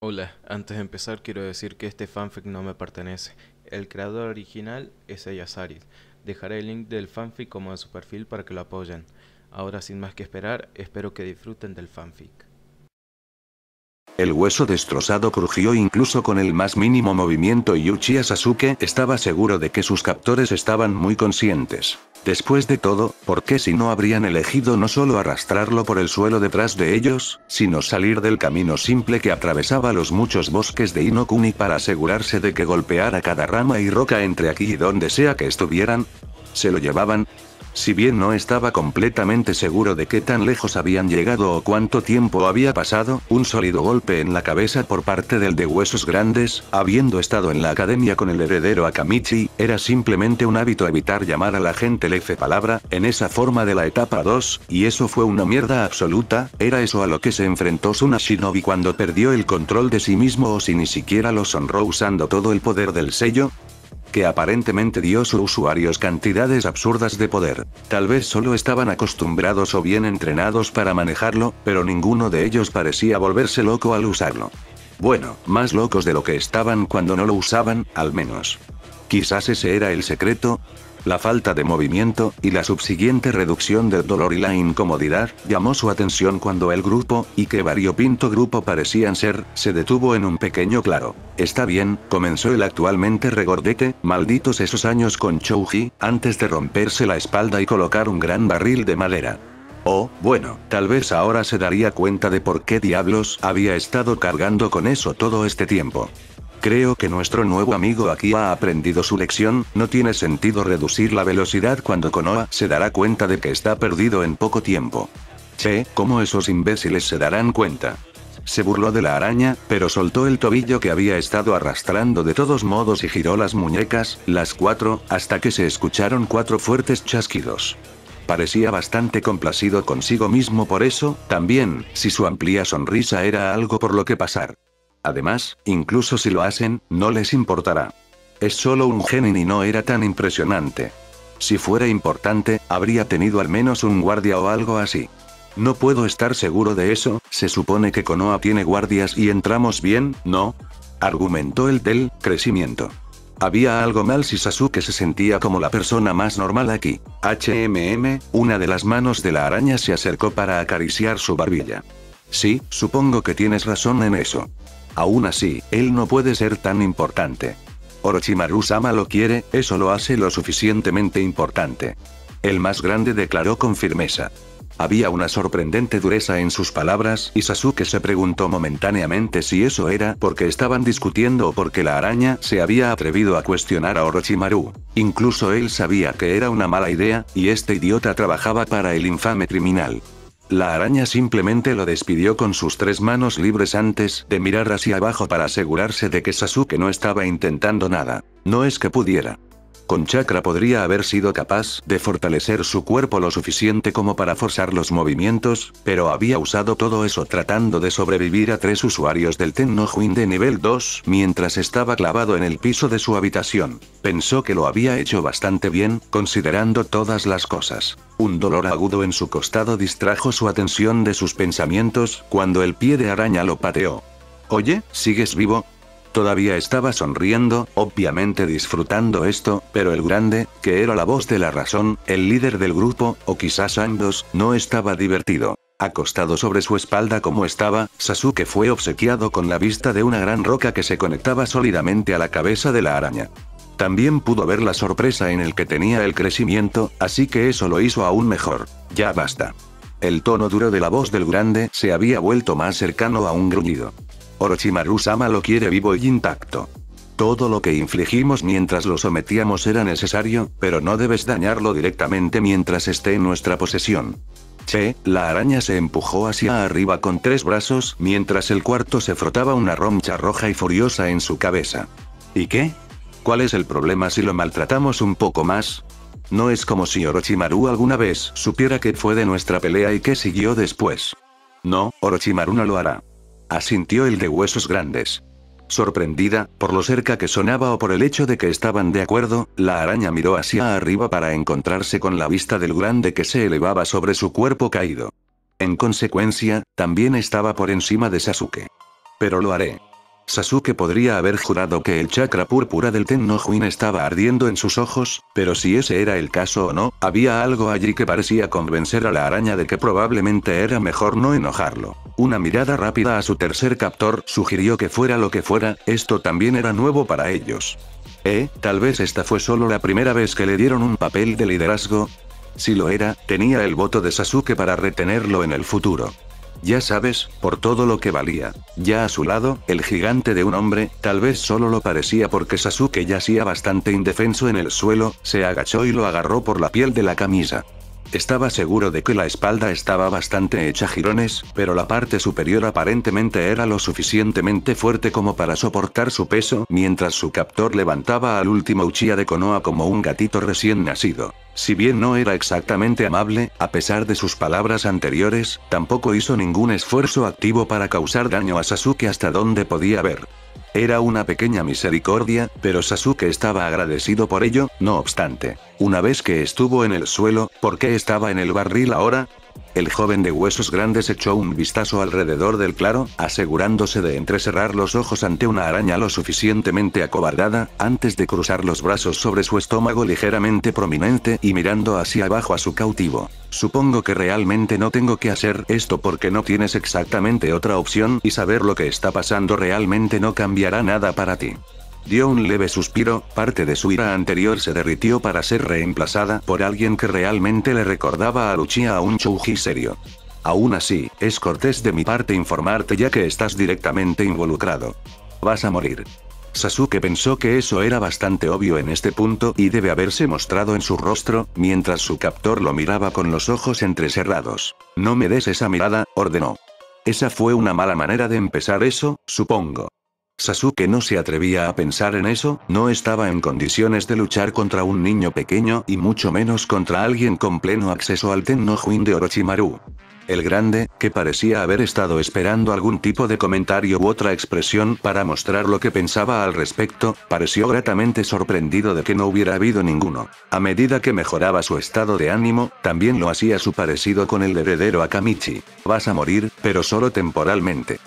Hola, antes de empezar quiero decir que este fanfic no me pertenece. El creador original es Ayasaris. Dejaré el link del fanfic como de su perfil para que lo apoyen. Ahora sin más que esperar, espero que disfruten del fanfic. El hueso destrozado crujió incluso con el más mínimo movimiento y Uchiha Sasuke estaba seguro de que sus captores estaban muy conscientes. Después de todo, ¿por qué si no habrían elegido no solo arrastrarlo por el suelo detrás de ellos, sino salir del camino simple que atravesaba los muchos bosques de Inokuni para asegurarse de que golpeara cada rama y roca entre aquí y donde sea que estuvieran? ¿Se lo llevaban? Si bien no estaba completamente seguro de qué tan lejos habían llegado o cuánto tiempo había pasado, un sólido golpe en la cabeza por parte del de huesos grandes, habiendo estado en la academia con el heredero Akamichi, era simplemente un hábito evitar llamar a la gente lefe palabra, en esa forma de la etapa 2, y eso fue una mierda absoluta, era eso a lo que se enfrentó Suna Shinobi cuando perdió el control de sí mismo o si ni siquiera lo sonró usando todo el poder del sello, que aparentemente dio a sus usuarios cantidades absurdas de poder. Tal vez solo estaban acostumbrados o bien entrenados para manejarlo, pero ninguno de ellos parecía volverse loco al usarlo. Bueno, más locos de lo que estaban cuando no lo usaban, al menos. Quizás ese era el secreto, la falta de movimiento, y la subsiguiente reducción del dolor y la incomodidad, llamó su atención cuando el grupo, y que variopinto grupo parecían ser, se detuvo en un pequeño claro. Está bien, comenzó el actualmente regordete, malditos esos años con Chouji, antes de romperse la espalda y colocar un gran barril de madera. Oh, bueno, tal vez ahora se daría cuenta de por qué diablos había estado cargando con eso todo este tiempo. Creo que nuestro nuevo amigo aquí ha aprendido su lección, no tiene sentido reducir la velocidad cuando Konoha se dará cuenta de que está perdido en poco tiempo. Che, ¿cómo esos imbéciles se darán cuenta? Se burló de la araña, pero soltó el tobillo que había estado arrastrando de todos modos y giró las muñecas, las cuatro, hasta que se escucharon cuatro fuertes chasquidos. Parecía bastante complacido consigo mismo por eso, también, si su amplia sonrisa era algo por lo que pasar. Además, incluso si lo hacen, no les importará. Es solo un genin y no era tan impresionante. Si fuera importante, habría tenido al menos un guardia o algo así. No puedo estar seguro de eso, se supone que Konoha tiene guardias y entramos bien, ¿no? Argumentó el del crecimiento. Había algo mal si Sasuke se sentía como la persona más normal aquí. HMM, una de las manos de la araña se acercó para acariciar su barbilla. Sí, supongo que tienes razón en eso. Aún así, él no puede ser tan importante. Orochimaru-sama lo quiere, eso lo hace lo suficientemente importante. El más grande declaró con firmeza. Había una sorprendente dureza en sus palabras y Sasuke se preguntó momentáneamente si eso era porque estaban discutiendo o porque la araña se había atrevido a cuestionar a Orochimaru. Incluso él sabía que era una mala idea, y este idiota trabajaba para el infame criminal. La araña simplemente lo despidió con sus tres manos libres antes de mirar hacia abajo para asegurarse de que Sasuke no estaba intentando nada. No es que pudiera. Con chakra podría haber sido capaz de fortalecer su cuerpo lo suficiente como para forzar los movimientos, pero había usado todo eso tratando de sobrevivir a tres usuarios del Tennojuin de nivel 2 mientras estaba clavado en el piso de su habitación. Pensó que lo había hecho bastante bien, considerando todas las cosas. Un dolor agudo en su costado distrajo su atención de sus pensamientos cuando el pie de araña lo pateó. Oye, ¿sigues vivo? Todavía estaba sonriendo, obviamente disfrutando esto, pero el grande, que era la voz de la razón, el líder del grupo, o quizás ambos, no estaba divertido. Acostado sobre su espalda como estaba, Sasuke fue obsequiado con la vista de una gran roca que se conectaba sólidamente a la cabeza de la araña. También pudo ver la sorpresa en el que tenía el crecimiento, así que eso lo hizo aún mejor. Ya basta. El tono duro de la voz del grande se había vuelto más cercano a un gruñido. Orochimaru-sama lo quiere vivo y intacto. Todo lo que infligimos mientras lo sometíamos era necesario, pero no debes dañarlo directamente mientras esté en nuestra posesión. Che, la araña se empujó hacia arriba con tres brazos mientras el cuarto se frotaba una roncha roja y furiosa en su cabeza. ¿Y qué? ¿Cuál es el problema si lo maltratamos un poco más? No es como si Orochimaru alguna vez supiera que fue de nuestra pelea y que siguió después. No, Orochimaru no lo hará. Asintió el de huesos grandes. Sorprendida, por lo cerca que sonaba o por el hecho de que estaban de acuerdo, la araña miró hacia arriba para encontrarse con la vista del grande que se elevaba sobre su cuerpo caído. En consecuencia, también estaba por encima de Sasuke. Pero lo haré. Sasuke podría haber jurado que el chakra púrpura del Tennojuin estaba ardiendo en sus ojos, pero si ese era el caso o no, había algo allí que parecía convencer a la araña de que probablemente era mejor no enojarlo. Una mirada rápida a su tercer captor sugirió que fuera lo que fuera, esto también era nuevo para ellos. Eh, tal vez esta fue solo la primera vez que le dieron un papel de liderazgo. Si lo era, tenía el voto de Sasuke para retenerlo en el futuro. Ya sabes, por todo lo que valía. Ya a su lado, el gigante de un hombre, tal vez solo lo parecía porque Sasuke yacía bastante indefenso en el suelo, se agachó y lo agarró por la piel de la camisa. Estaba seguro de que la espalda estaba bastante hecha jirones, pero la parte superior aparentemente era lo suficientemente fuerte como para soportar su peso, mientras su captor levantaba al último Uchiha de Konoha como un gatito recién nacido. Si bien no era exactamente amable, a pesar de sus palabras anteriores, tampoco hizo ningún esfuerzo activo para causar daño a Sasuke hasta donde podía ver. Era una pequeña misericordia, pero Sasuke estaba agradecido por ello, no obstante. Una vez que estuvo en el suelo, ¿por qué estaba en el barril ahora? El joven de huesos grandes echó un vistazo alrededor del claro, asegurándose de entrecerrar los ojos ante una araña lo suficientemente acobardada, antes de cruzar los brazos sobre su estómago ligeramente prominente y mirando hacia abajo a su cautivo. Supongo que realmente no tengo que hacer esto porque no tienes exactamente otra opción y saber lo que está pasando realmente no cambiará nada para ti. Dio un leve suspiro, parte de su ira anterior se derritió para ser reemplazada por alguien que realmente le recordaba a Luchia a un Chouji serio. Aún así, es cortés de mi parte informarte ya que estás directamente involucrado. Vas a morir. Sasuke pensó que eso era bastante obvio en este punto y debe haberse mostrado en su rostro, mientras su captor lo miraba con los ojos entrecerrados. No me des esa mirada, ordenó. Esa fue una mala manera de empezar eso, supongo. Sasuke no se atrevía a pensar en eso, no estaba en condiciones de luchar contra un niño pequeño y mucho menos contra alguien con pleno acceso al Tennojuin de Orochimaru. El grande, que parecía haber estado esperando algún tipo de comentario u otra expresión para mostrar lo que pensaba al respecto, pareció gratamente sorprendido de que no hubiera habido ninguno. A medida que mejoraba su estado de ánimo, también lo hacía su parecido con el heredero Akamichi. Vas a morir, pero solo temporalmente.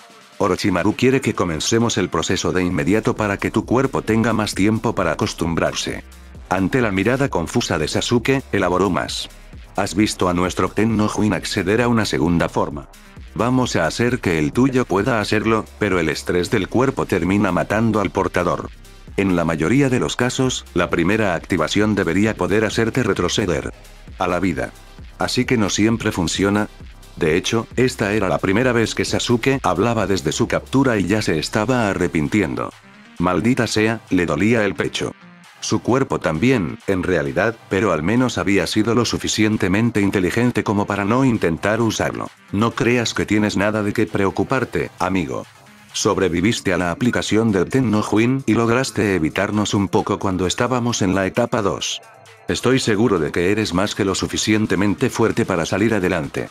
Orochimaru quiere que comencemos el proceso de inmediato para que tu cuerpo tenga más tiempo para acostumbrarse. Ante la mirada confusa de Sasuke, elaboró más. Has visto a nuestro Tennojuin acceder a una segunda forma. Vamos a hacer que el tuyo pueda hacerlo, pero el estrés del cuerpo termina matando al portador. En la mayoría de los casos, la primera activación debería poder hacerte retroceder. A la vida. Así que no siempre funciona, de hecho, esta era la primera vez que Sasuke hablaba desde su captura y ya se estaba arrepintiendo. Maldita sea, le dolía el pecho. Su cuerpo también, en realidad, pero al menos había sido lo suficientemente inteligente como para no intentar usarlo. No creas que tienes nada de qué preocuparte, amigo. Sobreviviste a la aplicación del Tennojuin y lograste evitarnos un poco cuando estábamos en la etapa 2. Estoy seguro de que eres más que lo suficientemente fuerte para salir adelante.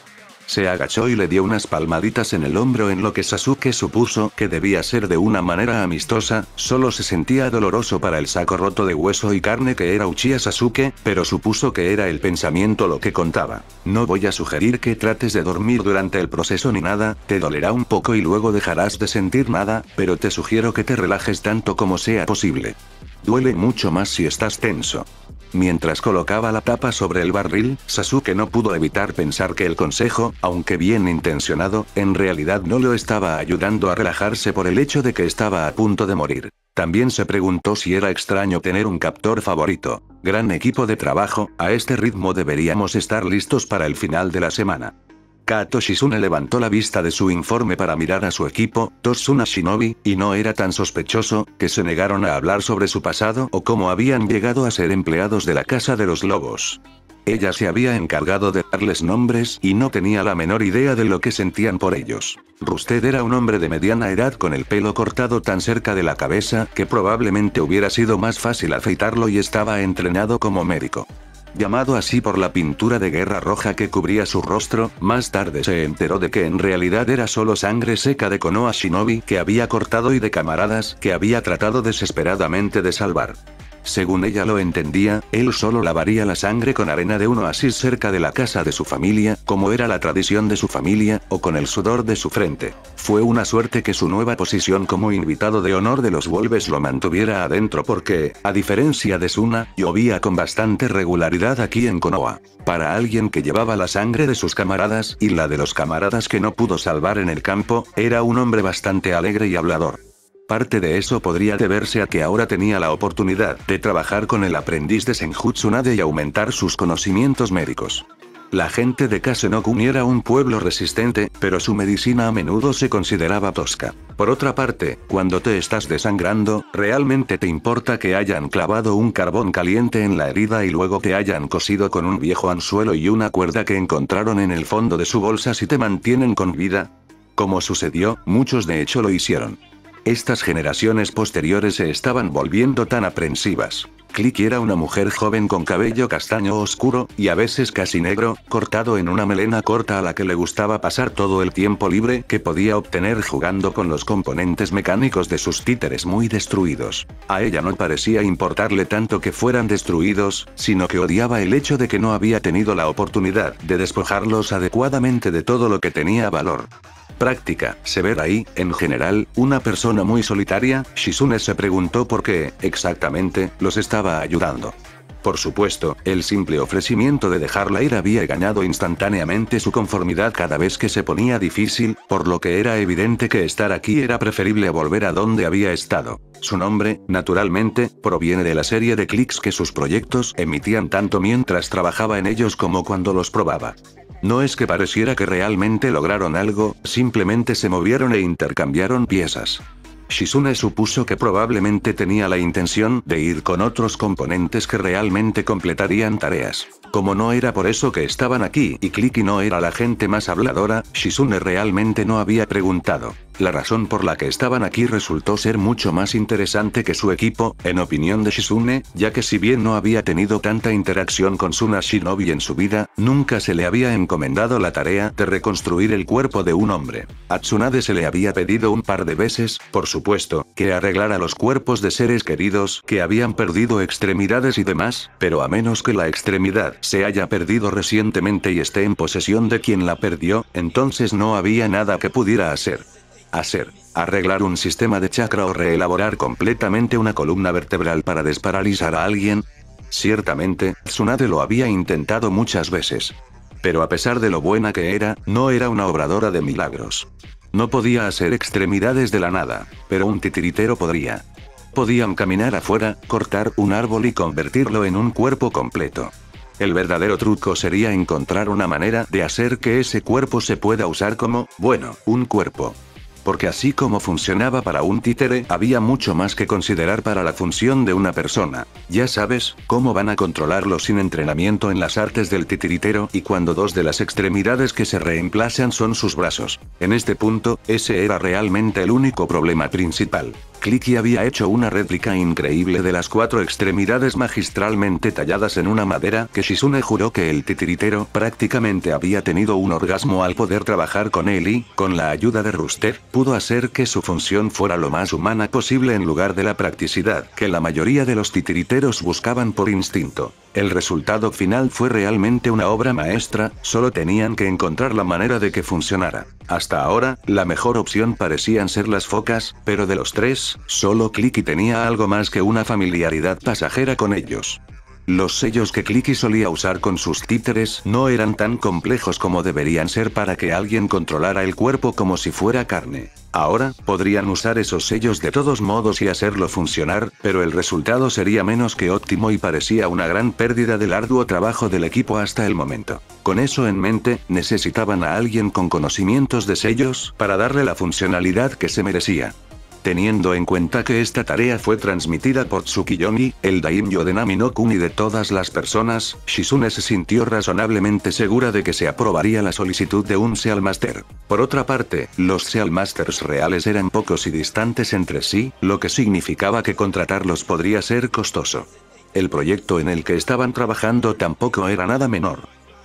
Se agachó y le dio unas palmaditas en el hombro en lo que Sasuke supuso que debía ser de una manera amistosa, solo se sentía doloroso para el saco roto de hueso y carne que era Uchiha Sasuke, pero supuso que era el pensamiento lo que contaba. No voy a sugerir que trates de dormir durante el proceso ni nada, te dolerá un poco y luego dejarás de sentir nada, pero te sugiero que te relajes tanto como sea posible. Duele mucho más si estás tenso. Mientras colocaba la tapa sobre el barril, Sasuke no pudo evitar pensar que el consejo, aunque bien intencionado, en realidad no lo estaba ayudando a relajarse por el hecho de que estaba a punto de morir. También se preguntó si era extraño tener un captor favorito. Gran equipo de trabajo, a este ritmo deberíamos estar listos para el final de la semana. Kato Shizune levantó la vista de su informe para mirar a su equipo, Tosuna Shinobi, y no era tan sospechoso, que se negaron a hablar sobre su pasado o cómo habían llegado a ser empleados de la Casa de los Lobos. Ella se había encargado de darles nombres y no tenía la menor idea de lo que sentían por ellos. Rusted era un hombre de mediana edad con el pelo cortado tan cerca de la cabeza que probablemente hubiera sido más fácil afeitarlo y estaba entrenado como médico llamado así por la pintura de guerra roja que cubría su rostro, más tarde se enteró de que en realidad era solo sangre seca de Konoha Shinobi que había cortado y de camaradas que había tratado desesperadamente de salvar. Según ella lo entendía, él solo lavaría la sangre con arena de un oasis cerca de la casa de su familia, como era la tradición de su familia, o con el sudor de su frente. Fue una suerte que su nueva posición como invitado de honor de los Wolves lo mantuviera adentro porque, a diferencia de Suna, llovía con bastante regularidad aquí en Konoha. Para alguien que llevaba la sangre de sus camaradas y la de los camaradas que no pudo salvar en el campo, era un hombre bastante alegre y hablador. Parte de eso podría deberse a que ahora tenía la oportunidad de trabajar con el aprendiz de Senjutsu Nade y aumentar sus conocimientos médicos. La gente de Kasenokuni era un pueblo resistente, pero su medicina a menudo se consideraba tosca. Por otra parte, cuando te estás desangrando, ¿realmente te importa que hayan clavado un carbón caliente en la herida y luego te hayan cosido con un viejo anzuelo y una cuerda que encontraron en el fondo de su bolsa si te mantienen con vida? Como sucedió, muchos de hecho lo hicieron. Estas generaciones posteriores se estaban volviendo tan aprensivas. Click era una mujer joven con cabello castaño oscuro, y a veces casi negro, cortado en una melena corta a la que le gustaba pasar todo el tiempo libre que podía obtener jugando con los componentes mecánicos de sus títeres muy destruidos. A ella no parecía importarle tanto que fueran destruidos, sino que odiaba el hecho de que no había tenido la oportunidad de despojarlos adecuadamente de todo lo que tenía valor práctica, se ver ahí, en general, una persona muy solitaria, Shizune se preguntó por qué, exactamente, los estaba ayudando. Por supuesto, el simple ofrecimiento de dejarla ir había ganado instantáneamente su conformidad cada vez que se ponía difícil, por lo que era evidente que estar aquí era preferible a volver a donde había estado. Su nombre, naturalmente, proviene de la serie de clics que sus proyectos emitían tanto mientras trabajaba en ellos como cuando los probaba. No es que pareciera que realmente lograron algo, simplemente se movieron e intercambiaron piezas. Shizune supuso que probablemente tenía la intención de ir con otros componentes que realmente completarían tareas. Como no era por eso que estaban aquí y Clicky no era la gente más habladora, Shizune realmente no había preguntado. La razón por la que estaban aquí resultó ser mucho más interesante que su equipo, en opinión de Shizune, ya que si bien no había tenido tanta interacción con Suna Shinobi en su vida, nunca se le había encomendado la tarea de reconstruir el cuerpo de un hombre. A Tsunade se le había pedido un par de veces, por supuesto, que arreglara los cuerpos de seres queridos que habían perdido extremidades y demás, pero a menos que la extremidad se haya perdido recientemente y esté en posesión de quien la perdió, entonces no había nada que pudiera hacer. Hacer. Arreglar un sistema de chakra o reelaborar completamente una columna vertebral para desparalizar a alguien. Ciertamente, Tsunade lo había intentado muchas veces. Pero a pesar de lo buena que era, no era una obradora de milagros. No podía hacer extremidades de la nada, pero un titiritero podría. Podían caminar afuera, cortar un árbol y convertirlo en un cuerpo completo. El verdadero truco sería encontrar una manera de hacer que ese cuerpo se pueda usar como, bueno, un cuerpo. Porque así como funcionaba para un títere, había mucho más que considerar para la función de una persona. Ya sabes, cómo van a controlarlo sin entrenamiento en las artes del titiritero y cuando dos de las extremidades que se reemplazan son sus brazos. En este punto, ese era realmente el único problema principal. Clicky había hecho una réplica increíble de las cuatro extremidades magistralmente talladas en una madera que Shizune juró que el titiritero prácticamente había tenido un orgasmo al poder trabajar con él y, con la ayuda de Ruster, pudo hacer que su función fuera lo más humana posible en lugar de la practicidad que la mayoría de los titiriteros buscaban por instinto. El resultado final fue realmente una obra maestra, solo tenían que encontrar la manera de que funcionara. Hasta ahora, la mejor opción parecían ser las focas, pero de los tres, solo Clicky tenía algo más que una familiaridad pasajera con ellos. Los sellos que Clicky solía usar con sus títeres no eran tan complejos como deberían ser para que alguien controlara el cuerpo como si fuera carne. Ahora, podrían usar esos sellos de todos modos y hacerlo funcionar, pero el resultado sería menos que óptimo y parecía una gran pérdida del arduo trabajo del equipo hasta el momento. Con eso en mente, necesitaban a alguien con conocimientos de sellos para darle la funcionalidad que se merecía. Teniendo en cuenta que esta tarea fue transmitida por Tsukiyomi, el daimyo de Nami no Kuni de todas las personas, Shizune se sintió razonablemente segura de que se aprobaría la solicitud de un Sealmaster. Por otra parte, los Sealmasters reales eran pocos y distantes entre sí, lo que significaba que contratarlos podría ser costoso. El proyecto en el que estaban trabajando tampoco era nada menor.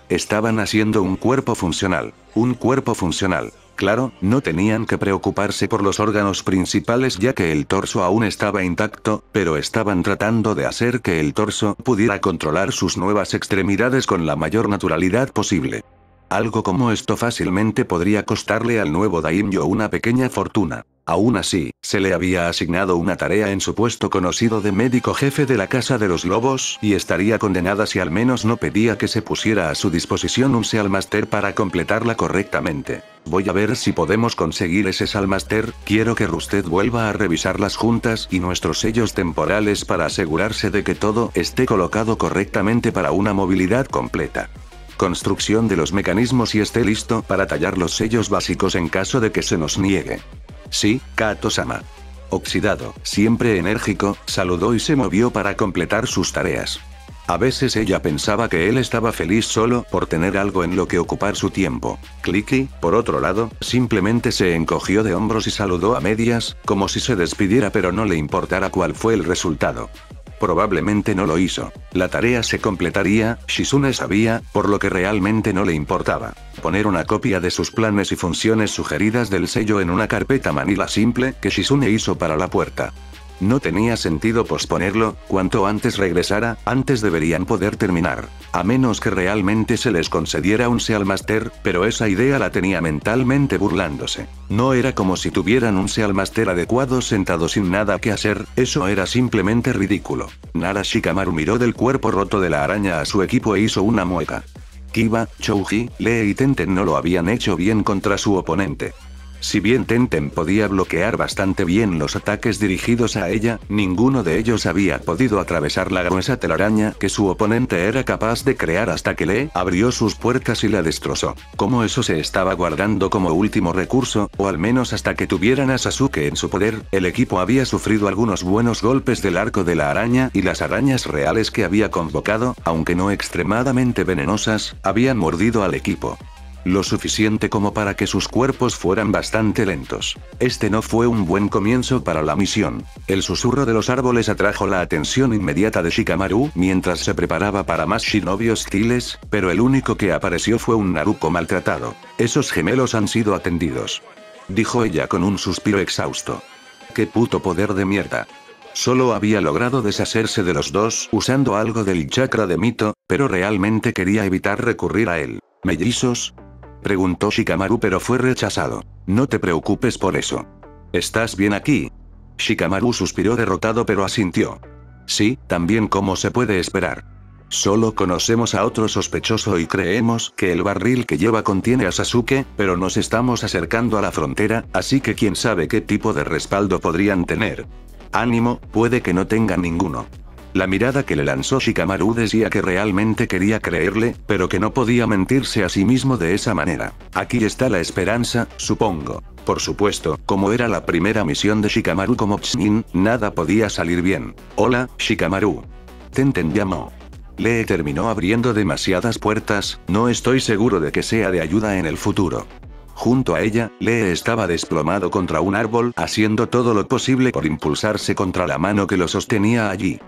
Estaban haciendo un cuerpo funcional. Un cuerpo funcional. Claro, no tenían que preocuparse por los órganos principales ya que el torso aún estaba intacto, pero estaban tratando de hacer que el torso pudiera controlar sus nuevas extremidades con la mayor naturalidad posible. Algo como esto fácilmente podría costarle al nuevo Daimyo una pequeña fortuna. Aún así, se le había asignado una tarea en su puesto conocido de médico jefe de la Casa de los Lobos y estaría condenada si al menos no pedía que se pusiera a su disposición un Sealmaster para completarla correctamente. Voy a ver si podemos conseguir ese Salmaster, quiero que Rusted vuelva a revisar las juntas y nuestros sellos temporales para asegurarse de que todo esté colocado correctamente para una movilidad completa. Construcción de los mecanismos y esté listo para tallar los sellos básicos en caso de que se nos niegue. Sí, Kato-sama. Oxidado, siempre enérgico, saludó y se movió para completar sus tareas. A veces ella pensaba que él estaba feliz solo por tener algo en lo que ocupar su tiempo. Clicky, por otro lado, simplemente se encogió de hombros y saludó a medias, como si se despidiera pero no le importara cuál fue el resultado. Probablemente no lo hizo. La tarea se completaría, Shizune sabía, por lo que realmente no le importaba. Poner una copia de sus planes y funciones sugeridas del sello en una carpeta manila simple que Shizune hizo para la puerta. No tenía sentido posponerlo, cuanto antes regresara, antes deberían poder terminar. A menos que realmente se les concediera un Sealmaster, pero esa idea la tenía mentalmente burlándose. No era como si tuvieran un Sealmaster adecuado sentado sin nada que hacer, eso era simplemente ridículo. Nara Shikamaru miró del cuerpo roto de la araña a su equipo e hizo una mueca. Kiba, Chouji, Lee y Tenten no lo habían hecho bien contra su oponente. Si bien Tenten podía bloquear bastante bien los ataques dirigidos a ella, ninguno de ellos había podido atravesar la gruesa telaraña que su oponente era capaz de crear hasta que le abrió sus puertas y la destrozó. Como eso se estaba guardando como último recurso, o al menos hasta que tuvieran a Sasuke en su poder, el equipo había sufrido algunos buenos golpes del arco de la araña y las arañas reales que había convocado, aunque no extremadamente venenosas, habían mordido al equipo. Lo suficiente como para que sus cuerpos fueran bastante lentos. Este no fue un buen comienzo para la misión. El susurro de los árboles atrajo la atención inmediata de Shikamaru mientras se preparaba para más shinobi hostiles, pero el único que apareció fue un Naruko maltratado. Esos gemelos han sido atendidos. Dijo ella con un suspiro exhausto. ¡Qué puto poder de mierda! Solo había logrado deshacerse de los dos usando algo del chakra de mito, pero realmente quería evitar recurrir a él. ¿Mellizos? Preguntó Shikamaru pero fue rechazado. No te preocupes por eso. ¿Estás bien aquí? Shikamaru suspiró derrotado pero asintió. Sí, también como se puede esperar. Solo conocemos a otro sospechoso y creemos que el barril que lleva contiene a Sasuke, pero nos estamos acercando a la frontera, así que quién sabe qué tipo de respaldo podrían tener. Ánimo, puede que no tenga ninguno. La mirada que le lanzó Shikamaru decía que realmente quería creerle, pero que no podía mentirse a sí mismo de esa manera. Aquí está la esperanza, supongo. Por supuesto, como era la primera misión de Shikamaru como Psnin, nada podía salir bien. Hola, Shikamaru. Tenten llamó. Lee terminó abriendo demasiadas puertas, no estoy seguro de que sea de ayuda en el futuro. Junto a ella, Lee estaba desplomado contra un árbol, haciendo todo lo posible por impulsarse contra la mano que lo sostenía allí.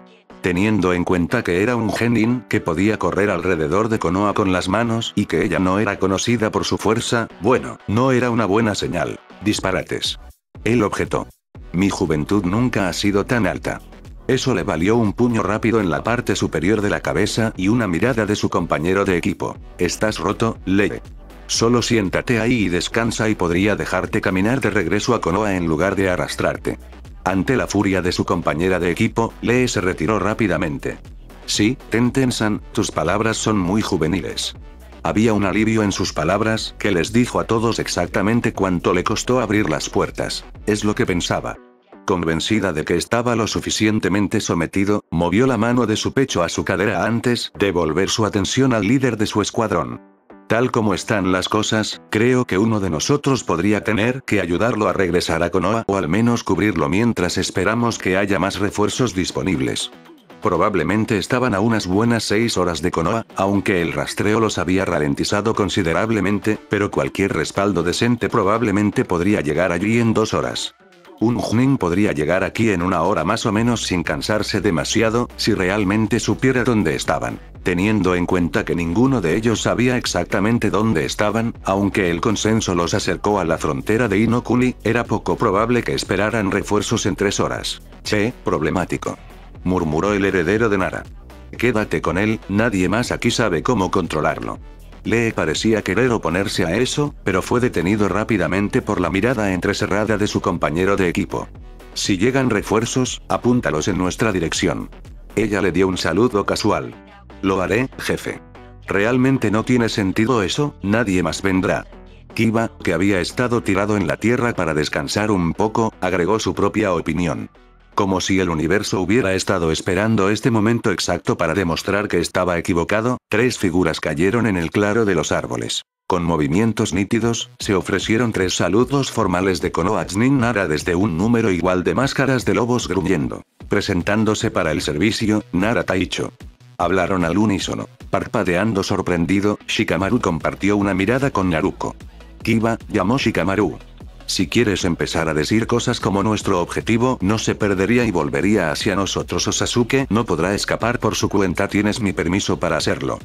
Teniendo en cuenta que era un genin que podía correr alrededor de Konoha con las manos y que ella no era conocida por su fuerza, bueno, no era una buena señal. Disparates. Él objetó. Mi juventud nunca ha sido tan alta. Eso le valió un puño rápido en la parte superior de la cabeza y una mirada de su compañero de equipo. Estás roto, Lee. Solo siéntate ahí y descansa y podría dejarte caminar de regreso a Konoha en lugar de arrastrarte. Ante la furia de su compañera de equipo, Lee se retiró rápidamente. Sí, Tenten-san, tus palabras son muy juveniles. Había un alivio en sus palabras, que les dijo a todos exactamente cuánto le costó abrir las puertas. Es lo que pensaba. Convencida de que estaba lo suficientemente sometido, movió la mano de su pecho a su cadera antes de volver su atención al líder de su escuadrón. Tal como están las cosas, creo que uno de nosotros podría tener que ayudarlo a regresar a Konoha o al menos cubrirlo mientras esperamos que haya más refuerzos disponibles. Probablemente estaban a unas buenas seis horas de Konoha, aunque el rastreo los había ralentizado considerablemente, pero cualquier respaldo decente probablemente podría llegar allí en dos horas. Un Junin podría llegar aquí en una hora más o menos sin cansarse demasiado, si realmente supiera dónde estaban. Teniendo en cuenta que ninguno de ellos sabía exactamente dónde estaban, aunque el consenso los acercó a la frontera de Inokuni, era poco probable que esperaran refuerzos en tres horas. Che, problemático. Murmuró el heredero de Nara. Quédate con él, nadie más aquí sabe cómo controlarlo. Lee parecía querer oponerse a eso, pero fue detenido rápidamente por la mirada entrecerrada de su compañero de equipo. Si llegan refuerzos, apúntalos en nuestra dirección. Ella le dio un saludo casual. Lo haré, jefe. Realmente no tiene sentido eso, nadie más vendrá. Kiba, que había estado tirado en la tierra para descansar un poco, agregó su propia opinión. Como si el universo hubiera estado esperando este momento exacto para demostrar que estaba equivocado, tres figuras cayeron en el claro de los árboles. Con movimientos nítidos, se ofrecieron tres saludos formales de Konohachnin Nara desde un número igual de máscaras de lobos gruñendo. Presentándose para el servicio, Nara Taicho. Hablaron al unísono. Parpadeando sorprendido, Shikamaru compartió una mirada con Naruko. Kiba, llamó Shikamaru. Si quieres empezar a decir cosas como nuestro objetivo no se perdería y volvería hacia nosotros o Sasuke no podrá escapar por su cuenta tienes mi permiso para hacerlo.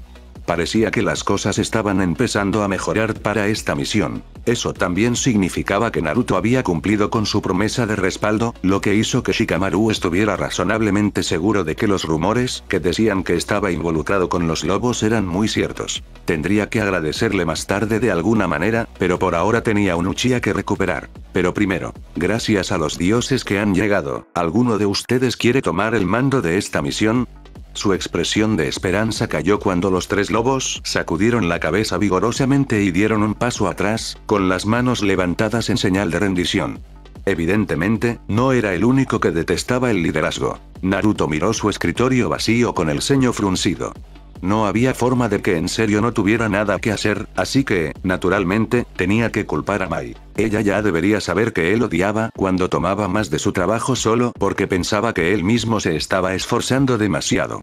Parecía que las cosas estaban empezando a mejorar para esta misión. Eso también significaba que Naruto había cumplido con su promesa de respaldo, lo que hizo que Shikamaru estuviera razonablemente seguro de que los rumores que decían que estaba involucrado con los lobos eran muy ciertos. Tendría que agradecerle más tarde de alguna manera, pero por ahora tenía un Uchiha que recuperar. Pero primero, gracias a los dioses que han llegado, ¿alguno de ustedes quiere tomar el mando de esta misión? Su expresión de esperanza cayó cuando los tres lobos sacudieron la cabeza vigorosamente y dieron un paso atrás, con las manos levantadas en señal de rendición. Evidentemente, no era el único que detestaba el liderazgo. Naruto miró su escritorio vacío con el ceño fruncido. No había forma de que en serio no tuviera nada que hacer, así que, naturalmente, tenía que culpar a Mai. Ella ya debería saber que él odiaba cuando tomaba más de su trabajo solo porque pensaba que él mismo se estaba esforzando demasiado.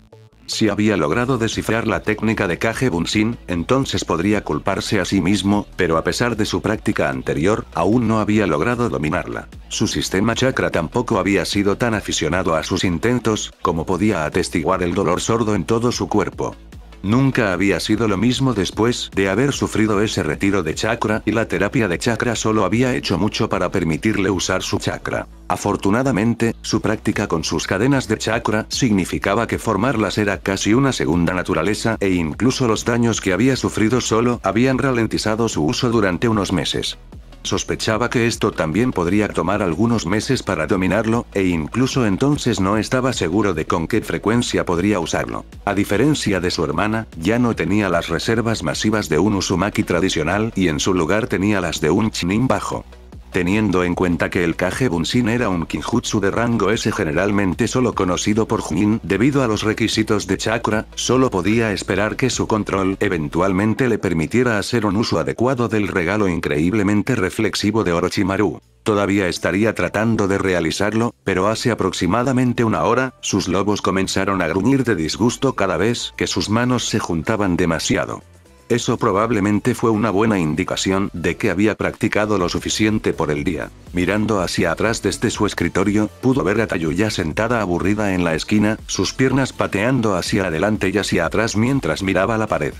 Si había logrado descifrar la técnica de Kage Bunshin, entonces podría culparse a sí mismo, pero a pesar de su práctica anterior, aún no había logrado dominarla. Su sistema chakra tampoco había sido tan aficionado a sus intentos, como podía atestiguar el dolor sordo en todo su cuerpo. Nunca había sido lo mismo después de haber sufrido ese retiro de chakra y la terapia de chakra solo había hecho mucho para permitirle usar su chakra. Afortunadamente, su práctica con sus cadenas de chakra significaba que formarlas era casi una segunda naturaleza e incluso los daños que había sufrido solo habían ralentizado su uso durante unos meses. Sospechaba que esto también podría tomar algunos meses para dominarlo, e incluso entonces no estaba seguro de con qué frecuencia podría usarlo. A diferencia de su hermana, ya no tenía las reservas masivas de un Uzumaki tradicional y en su lugar tenía las de un Chinin bajo. Teniendo en cuenta que el Kage Bunshin era un Kinjutsu de rango S generalmente solo conocido por Junin debido a los requisitos de chakra, solo podía esperar que su control eventualmente le permitiera hacer un uso adecuado del regalo increíblemente reflexivo de Orochimaru. Todavía estaría tratando de realizarlo, pero hace aproximadamente una hora, sus lobos comenzaron a gruñir de disgusto cada vez que sus manos se juntaban demasiado. Eso probablemente fue una buena indicación de que había practicado lo suficiente por el día. Mirando hacia atrás desde su escritorio, pudo ver a Tayuya sentada aburrida en la esquina, sus piernas pateando hacia adelante y hacia atrás mientras miraba la pared.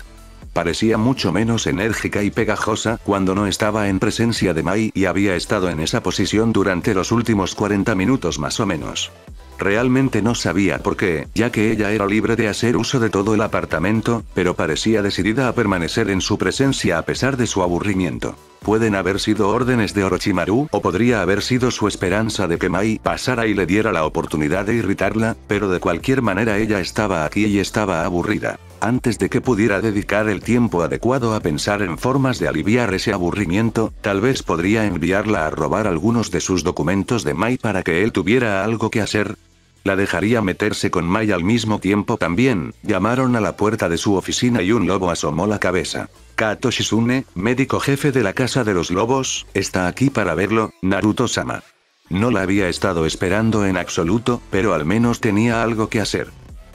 Parecía mucho menos enérgica y pegajosa cuando no estaba en presencia de Mai y había estado en esa posición durante los últimos 40 minutos más o menos. Realmente no sabía por qué, ya que ella era libre de hacer uso de todo el apartamento, pero parecía decidida a permanecer en su presencia a pesar de su aburrimiento. Pueden haber sido órdenes de Orochimaru o podría haber sido su esperanza de que Mai pasara y le diera la oportunidad de irritarla, pero de cualquier manera ella estaba aquí y estaba aburrida. Antes de que pudiera dedicar el tiempo adecuado a pensar en formas de aliviar ese aburrimiento, tal vez podría enviarla a robar algunos de sus documentos de Mai para que él tuviera algo que hacer, la dejaría meterse con Mai al mismo tiempo también. Llamaron a la puerta de su oficina y un lobo asomó la cabeza. Kato Shizune, médico jefe de la Casa de los Lobos, está aquí para verlo, Naruto-sama. No la había estado esperando en absoluto, pero al menos tenía algo que hacer.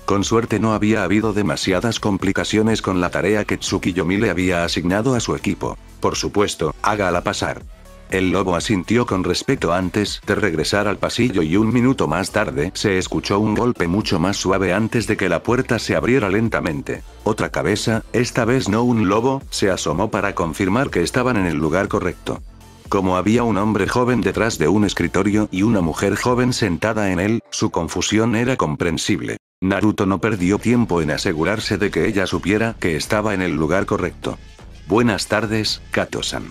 Con suerte no había habido demasiadas complicaciones con la tarea que Tsukiyomi le había asignado a su equipo. Por supuesto, hágala pasar. El lobo asintió con respeto antes de regresar al pasillo y un minuto más tarde se escuchó un golpe mucho más suave antes de que la puerta se abriera lentamente. Otra cabeza, esta vez no un lobo, se asomó para confirmar que estaban en el lugar correcto. Como había un hombre joven detrás de un escritorio y una mujer joven sentada en él, su confusión era comprensible. Naruto no perdió tiempo en asegurarse de que ella supiera que estaba en el lugar correcto. Buenas tardes, Kato-san.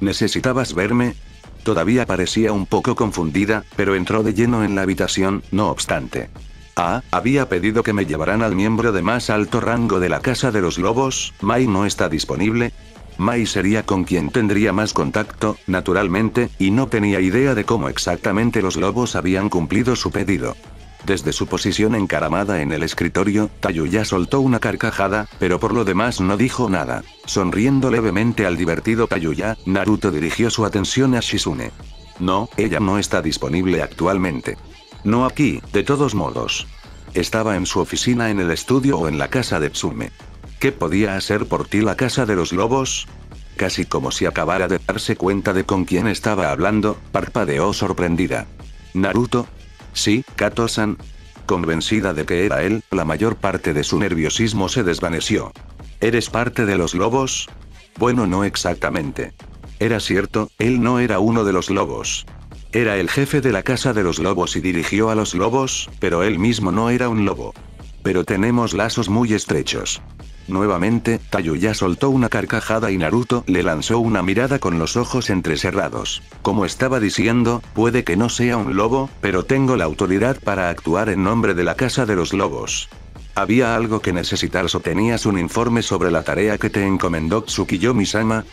¿Necesitabas verme? Todavía parecía un poco confundida, pero entró de lleno en la habitación, no obstante. Ah, había pedido que me llevaran al miembro de más alto rango de la Casa de los Lobos, Mai no está disponible. Mai sería con quien tendría más contacto, naturalmente, y no tenía idea de cómo exactamente los lobos habían cumplido su pedido. Desde su posición encaramada en el escritorio, Tayuya soltó una carcajada, pero por lo demás no dijo nada. Sonriendo levemente al divertido Tayuya, Naruto dirigió su atención a Shizune. No, ella no está disponible actualmente. No aquí, de todos modos. Estaba en su oficina en el estudio o en la casa de Tsume. ¿Qué podía hacer por ti la casa de los lobos? Casi como si acabara de darse cuenta de con quién estaba hablando, parpadeó sorprendida. Naruto, Sí, Kato-san. Convencida de que era él, la mayor parte de su nerviosismo se desvaneció. ¿Eres parte de los lobos? Bueno, no exactamente. Era cierto, él no era uno de los lobos. Era el jefe de la casa de los lobos y dirigió a los lobos, pero él mismo no era un lobo. Pero tenemos lazos muy estrechos. Nuevamente, Tayuya soltó una carcajada y Naruto le lanzó una mirada con los ojos entrecerrados. Como estaba diciendo, puede que no sea un lobo, pero tengo la autoridad para actuar en nombre de la Casa de los Lobos. ¿Había algo que necesitas o tenías un informe sobre la tarea que te encomendó Tsukiyomi-sama?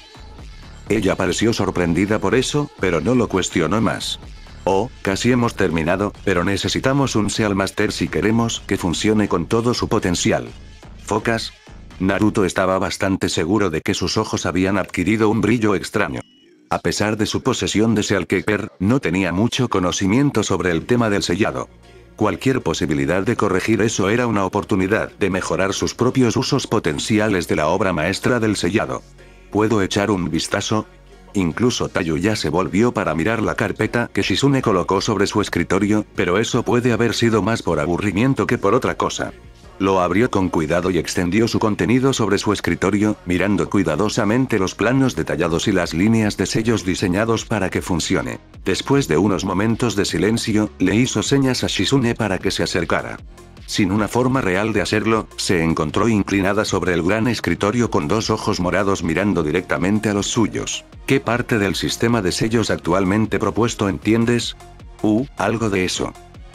Ella pareció sorprendida por eso, pero no lo cuestionó más. Oh, casi hemos terminado, pero necesitamos un Seal Master si queremos que funcione con todo su potencial. Focas, Naruto estaba bastante seguro de que sus ojos habían adquirido un brillo extraño. A pesar de su posesión de Sealkeeper, no tenía mucho conocimiento sobre el tema del sellado. Cualquier posibilidad de corregir eso era una oportunidad de mejorar sus propios usos potenciales de la obra maestra del sellado. ¿Puedo echar un vistazo? Incluso Tayuya se volvió para mirar la carpeta que Shizune colocó sobre su escritorio, pero eso puede haber sido más por aburrimiento que por otra cosa. Lo abrió con cuidado y extendió su contenido sobre su escritorio, mirando cuidadosamente los planos detallados y las líneas de sellos diseñados para que funcione. Después de unos momentos de silencio, le hizo señas a Shizune para que se acercara. Sin una forma real de hacerlo, se encontró inclinada sobre el gran escritorio con dos ojos morados mirando directamente a los suyos. ¿Qué parte del sistema de sellos actualmente propuesto entiendes? Uh, algo de eso.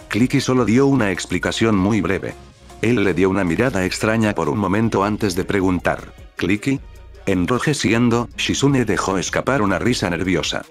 Clicky solo dio una explicación muy breve. Él le dio una mirada extraña por un momento antes de preguntar. ¿Clicky? Enrojeciendo, Shizune dejó escapar una risa nerviosa.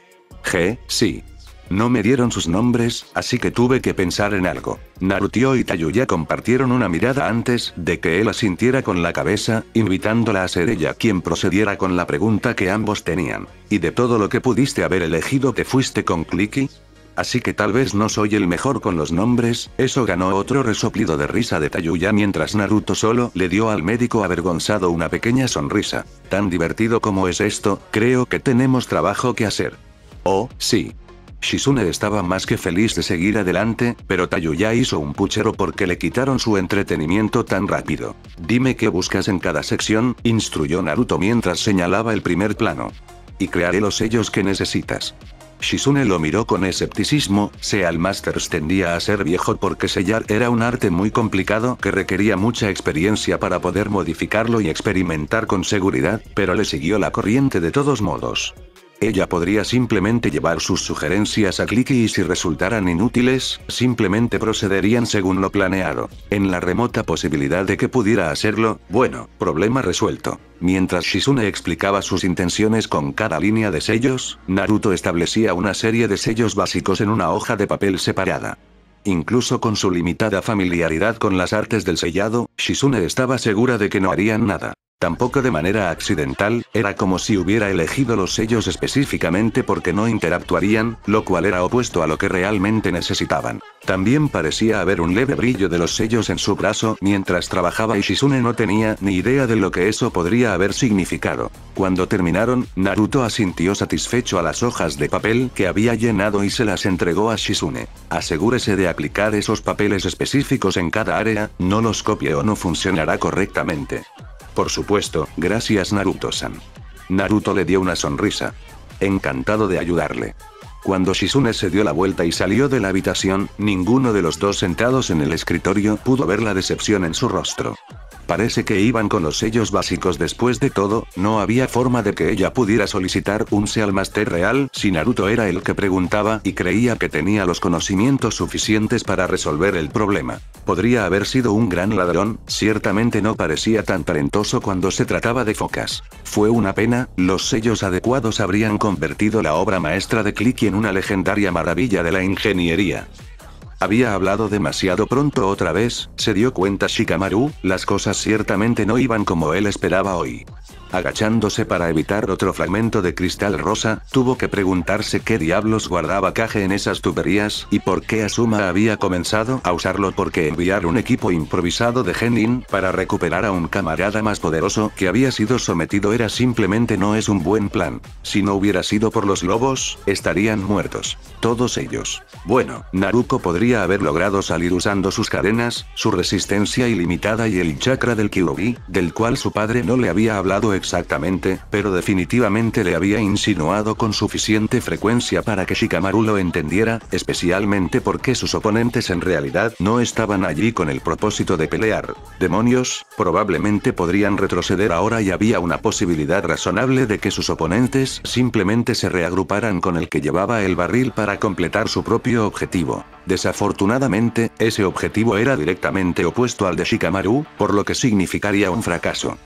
G, sí. No me dieron sus nombres, así que tuve que pensar en algo. Narutio y Tayuya compartieron una mirada antes de que él asintiera con la cabeza, invitándola a ser ella quien procediera con la pregunta que ambos tenían. ¿Y de todo lo que pudiste haber elegido te fuiste con Clicky? Así que tal vez no soy el mejor con los nombres, eso ganó otro resoplido de risa de Tayuya mientras Naruto solo le dio al médico avergonzado una pequeña sonrisa. Tan divertido como es esto, creo que tenemos trabajo que hacer. Oh, sí. Shizune estaba más que feliz de seguir adelante, pero Tayuya hizo un puchero porque le quitaron su entretenimiento tan rápido. Dime qué buscas en cada sección, instruyó Naruto mientras señalaba el primer plano. Y crearé los sellos que necesitas. Shizune lo miró con escepticismo, Seal Masters tendía a ser viejo porque sellar era un arte muy complicado que requería mucha experiencia para poder modificarlo y experimentar con seguridad, pero le siguió la corriente de todos modos. Ella podría simplemente llevar sus sugerencias a Clicky y si resultaran inútiles, simplemente procederían según lo planeado. En la remota posibilidad de que pudiera hacerlo, bueno, problema resuelto. Mientras Shizune explicaba sus intenciones con cada línea de sellos, Naruto establecía una serie de sellos básicos en una hoja de papel separada. Incluso con su limitada familiaridad con las artes del sellado, Shizune estaba segura de que no harían nada. Tampoco de manera accidental, era como si hubiera elegido los sellos específicamente porque no interactuarían, lo cual era opuesto a lo que realmente necesitaban. También parecía haber un leve brillo de los sellos en su brazo mientras trabajaba y Shizune no tenía ni idea de lo que eso podría haber significado. Cuando terminaron, Naruto asintió satisfecho a las hojas de papel que había llenado y se las entregó a Shizune. Asegúrese de aplicar esos papeles específicos en cada área, no los copie o no funcionará correctamente. Por supuesto, gracias Naruto-san. Naruto le dio una sonrisa. Encantado de ayudarle. Cuando Shizune se dio la vuelta y salió de la habitación, ninguno de los dos sentados en el escritorio pudo ver la decepción en su rostro. Parece que iban con los sellos básicos después de todo, no había forma de que ella pudiera solicitar un Seal Master real si Naruto era el que preguntaba y creía que tenía los conocimientos suficientes para resolver el problema. Podría haber sido un gran ladrón, ciertamente no parecía tan talentoso cuando se trataba de focas. Fue una pena, los sellos adecuados habrían convertido la obra maestra de Clicky en una legendaria maravilla de la ingeniería. Había hablado demasiado pronto otra vez, se dio cuenta Shikamaru, las cosas ciertamente no iban como él esperaba hoy. Agachándose para evitar otro fragmento de cristal rosa, tuvo que preguntarse qué diablos guardaba Kage en esas tuberías, y por qué Asuma había comenzado a usarlo porque enviar un equipo improvisado de Genin para recuperar a un camarada más poderoso que había sido sometido era simplemente no es un buen plan. Si no hubiera sido por los lobos, estarían muertos. Todos ellos. Bueno, Naruko podría haber logrado salir usando sus cadenas, su resistencia ilimitada y el chakra del Kyuubi, del cual su padre no le había hablado exactamente, pero definitivamente le había insinuado con suficiente frecuencia para que Shikamaru lo entendiera, especialmente porque sus oponentes en realidad no estaban allí con el propósito de pelear. Demonios, probablemente podrían retroceder ahora y había una posibilidad razonable de que sus oponentes simplemente se reagruparan con el que llevaba el barril para completar su propio objetivo. Desafortunadamente, ese objetivo era directamente opuesto al de Shikamaru, por lo que significaría un fracaso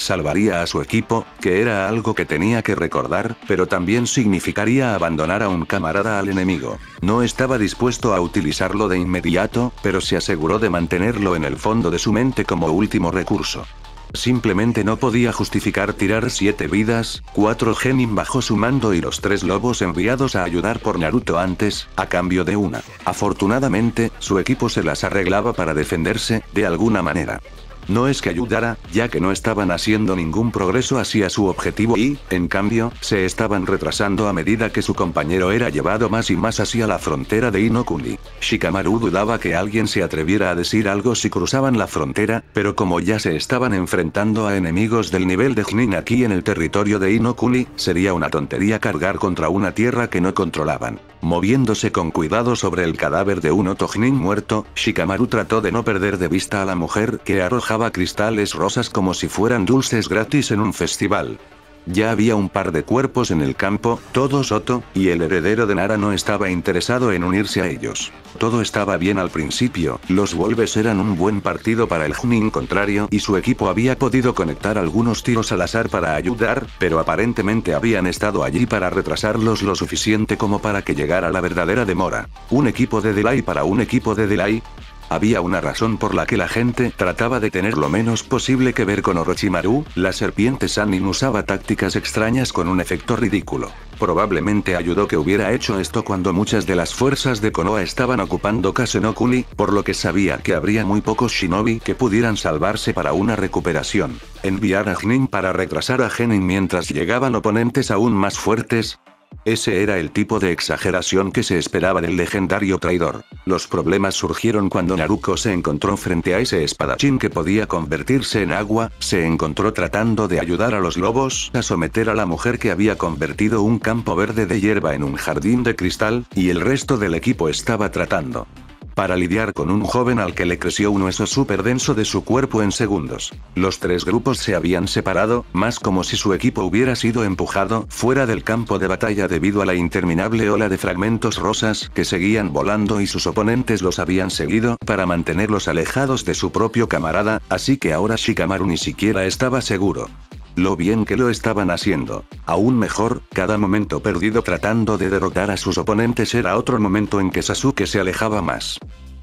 salvaría a su equipo, que era algo que tenía que recordar, pero también significaría abandonar a un camarada al enemigo. No estaba dispuesto a utilizarlo de inmediato, pero se aseguró de mantenerlo en el fondo de su mente como último recurso. Simplemente no podía justificar tirar siete vidas, cuatro genin bajo su mando y los tres lobos enviados a ayudar por Naruto antes, a cambio de una. Afortunadamente, su equipo se las arreglaba para defenderse, de alguna manera. No es que ayudara, ya que no estaban haciendo ningún progreso hacia su objetivo y, en cambio, se estaban retrasando a medida que su compañero era llevado más y más hacia la frontera de Inokuni. Shikamaru dudaba que alguien se atreviera a decir algo si cruzaban la frontera, pero como ya se estaban enfrentando a enemigos del nivel de Jnin aquí en el territorio de Inokuni, sería una tontería cargar contra una tierra que no controlaban. Moviéndose con cuidado sobre el cadáver de un Otojnin muerto, Shikamaru trató de no perder de vista a la mujer que arrojaba cristales rosas como si fueran dulces gratis en un festival. Ya había un par de cuerpos en el campo, todos Oto, y el heredero de Nara no estaba interesado en unirse a ellos. Todo estaba bien al principio, los Wolves eran un buen partido para el Junin contrario y su equipo había podido conectar algunos tiros al azar para ayudar, pero aparentemente habían estado allí para retrasarlos lo suficiente como para que llegara la verdadera demora. Un equipo de delay para un equipo de delay, había una razón por la que la gente trataba de tener lo menos posible que ver con Orochimaru, la serpiente Sanin usaba tácticas extrañas con un efecto ridículo. Probablemente ayudó que hubiera hecho esto cuando muchas de las fuerzas de Konoha estaban ocupando Kasenokuni, por lo que sabía que habría muy pocos shinobi que pudieran salvarse para una recuperación. Enviar a Jnin para retrasar a Genin mientras llegaban oponentes aún más fuertes, ese era el tipo de exageración que se esperaba del legendario traidor. Los problemas surgieron cuando Naruko se encontró frente a ese espadachín que podía convertirse en agua, se encontró tratando de ayudar a los lobos a someter a la mujer que había convertido un campo verde de hierba en un jardín de cristal, y el resto del equipo estaba tratando para lidiar con un joven al que le creció un hueso súper denso de su cuerpo en segundos. Los tres grupos se habían separado, más como si su equipo hubiera sido empujado fuera del campo de batalla debido a la interminable ola de fragmentos rosas que seguían volando y sus oponentes los habían seguido para mantenerlos alejados de su propio camarada, así que ahora Shikamaru ni siquiera estaba seguro. Lo bien que lo estaban haciendo. Aún mejor, cada momento perdido tratando de derrotar a sus oponentes era otro momento en que Sasuke se alejaba más.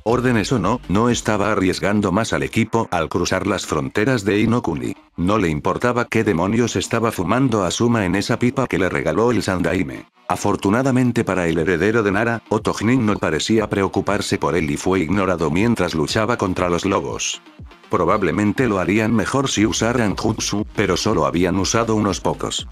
Órdenes o no, no estaba arriesgando más al equipo al cruzar las fronteras de Inokuni. No le importaba qué demonios estaba fumando Asuma en esa pipa que le regaló el Sandaime. Afortunadamente para el heredero de Nara, Otojnin no parecía preocuparse por él y fue ignorado mientras luchaba contra los lobos. Probablemente lo harían mejor si usaran Jutsu, pero solo habían usado unos pocos.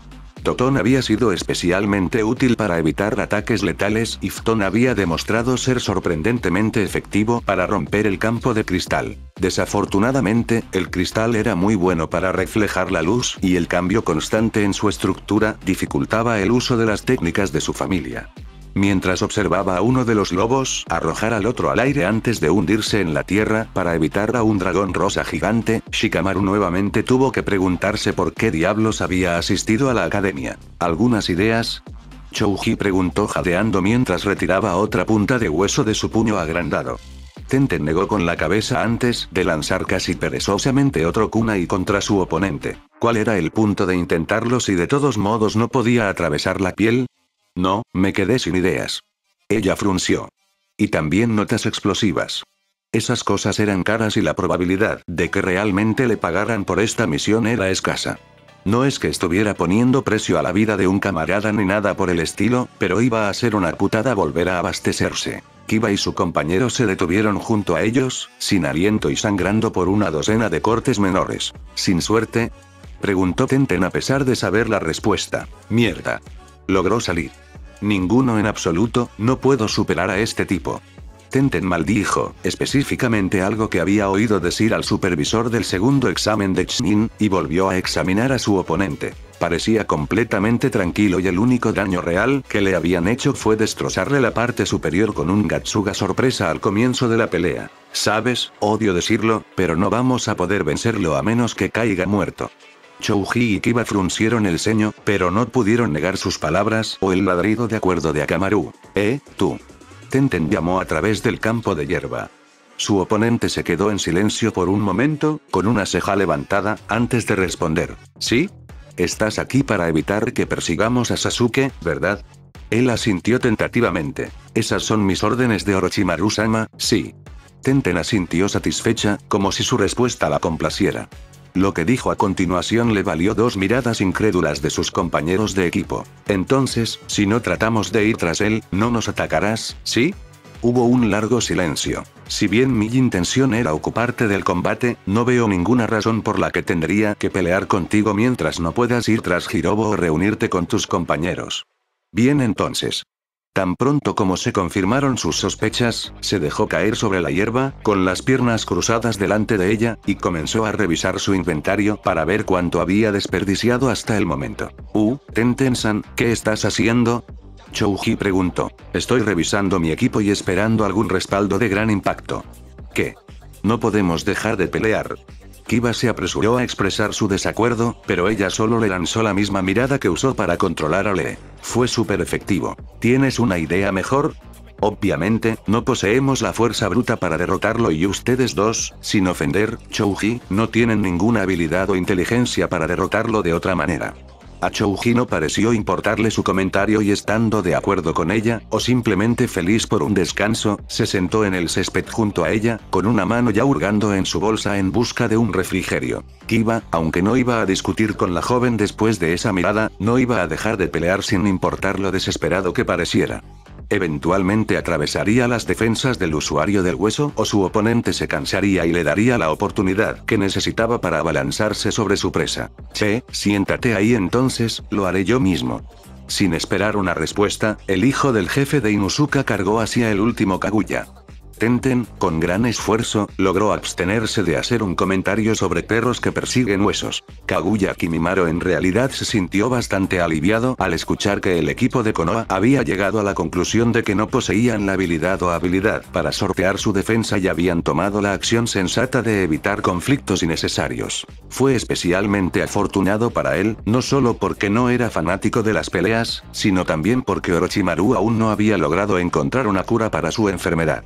Toton había sido especialmente útil para evitar ataques letales y Fton había demostrado ser sorprendentemente efectivo para romper el campo de cristal. Desafortunadamente, el cristal era muy bueno para reflejar la luz y el cambio constante en su estructura dificultaba el uso de las técnicas de su familia. Mientras observaba a uno de los lobos arrojar al otro al aire antes de hundirse en la tierra para evitar a un dragón rosa gigante, Shikamaru nuevamente tuvo que preguntarse por qué diablos había asistido a la academia. ¿Algunas ideas? Chouji preguntó jadeando mientras retiraba otra punta de hueso de su puño agrandado. Tenten negó con la cabeza antes de lanzar casi perezosamente otro kunai contra su oponente. ¿Cuál era el punto de intentarlo si de todos modos no podía atravesar la piel? No, me quedé sin ideas. Ella frunció. Y también notas explosivas. Esas cosas eran caras y la probabilidad de que realmente le pagaran por esta misión era escasa. No es que estuviera poniendo precio a la vida de un camarada ni nada por el estilo, pero iba a ser una putada volver a abastecerse. Kiba y su compañero se detuvieron junto a ellos, sin aliento y sangrando por una docena de cortes menores. ¿Sin suerte? Preguntó Tenten a pesar de saber la respuesta. Mierda. Logró salir. Ninguno en absoluto, no puedo superar a este tipo. Tenten maldijo, específicamente algo que había oído decir al supervisor del segundo examen de Chnin, y volvió a examinar a su oponente. Parecía completamente tranquilo y el único daño real que le habían hecho fue destrozarle la parte superior con un Gatsuga sorpresa al comienzo de la pelea. Sabes, odio decirlo, pero no vamos a poder vencerlo a menos que caiga muerto. Chouji y Kiba fruncieron el ceño, pero no pudieron negar sus palabras o el ladrido de acuerdo de Akamaru. Eh, tú. Tenten llamó a través del campo de hierba. Su oponente se quedó en silencio por un momento, con una ceja levantada, antes de responder. ¿Sí? Estás aquí para evitar que persigamos a Sasuke, ¿verdad? Él asintió tentativamente. Esas son mis órdenes de Orochimaru-sama, sí. Tenten asintió satisfecha, como si su respuesta la complaciera. Lo que dijo a continuación le valió dos miradas incrédulas de sus compañeros de equipo. Entonces, si no tratamos de ir tras él, ¿no nos atacarás, sí? Hubo un largo silencio. Si bien mi intención era ocuparte del combate, no veo ninguna razón por la que tendría que pelear contigo mientras no puedas ir tras Hirobo o reunirte con tus compañeros. Bien entonces. Tan pronto como se confirmaron sus sospechas, se dejó caer sobre la hierba, con las piernas cruzadas delante de ella, y comenzó a revisar su inventario para ver cuánto había desperdiciado hasta el momento. Uh, Tenten-san, ¿qué estás haciendo? Chouji preguntó. Estoy revisando mi equipo y esperando algún respaldo de gran impacto. ¿Qué? No podemos dejar de pelear. Kiba se apresuró a expresar su desacuerdo, pero ella solo le lanzó la misma mirada que usó para controlar a Lee. Fue súper efectivo. ¿Tienes una idea mejor? Obviamente, no poseemos la fuerza bruta para derrotarlo y ustedes dos, sin ofender, Chouji, no tienen ninguna habilidad o inteligencia para derrotarlo de otra manera. A Chouji no pareció importarle su comentario y estando de acuerdo con ella, o simplemente feliz por un descanso, se sentó en el césped junto a ella, con una mano ya hurgando en su bolsa en busca de un refrigerio. Kiba, aunque no iba a discutir con la joven después de esa mirada, no iba a dejar de pelear sin importar lo desesperado que pareciera. Eventualmente atravesaría las defensas del usuario del hueso o su oponente se cansaría y le daría la oportunidad que necesitaba para abalanzarse sobre su presa. Che, siéntate ahí entonces, lo haré yo mismo. Sin esperar una respuesta, el hijo del jefe de Inusuka cargó hacia el último Kaguya. Tenten, con gran esfuerzo, logró abstenerse de hacer un comentario sobre perros que persiguen huesos. Kaguya Kimimaro en realidad se sintió bastante aliviado al escuchar que el equipo de Konoha había llegado a la conclusión de que no poseían la habilidad o habilidad para sortear su defensa y habían tomado la acción sensata de evitar conflictos innecesarios. Fue especialmente afortunado para él, no solo porque no era fanático de las peleas, sino también porque Orochimaru aún no había logrado encontrar una cura para su enfermedad.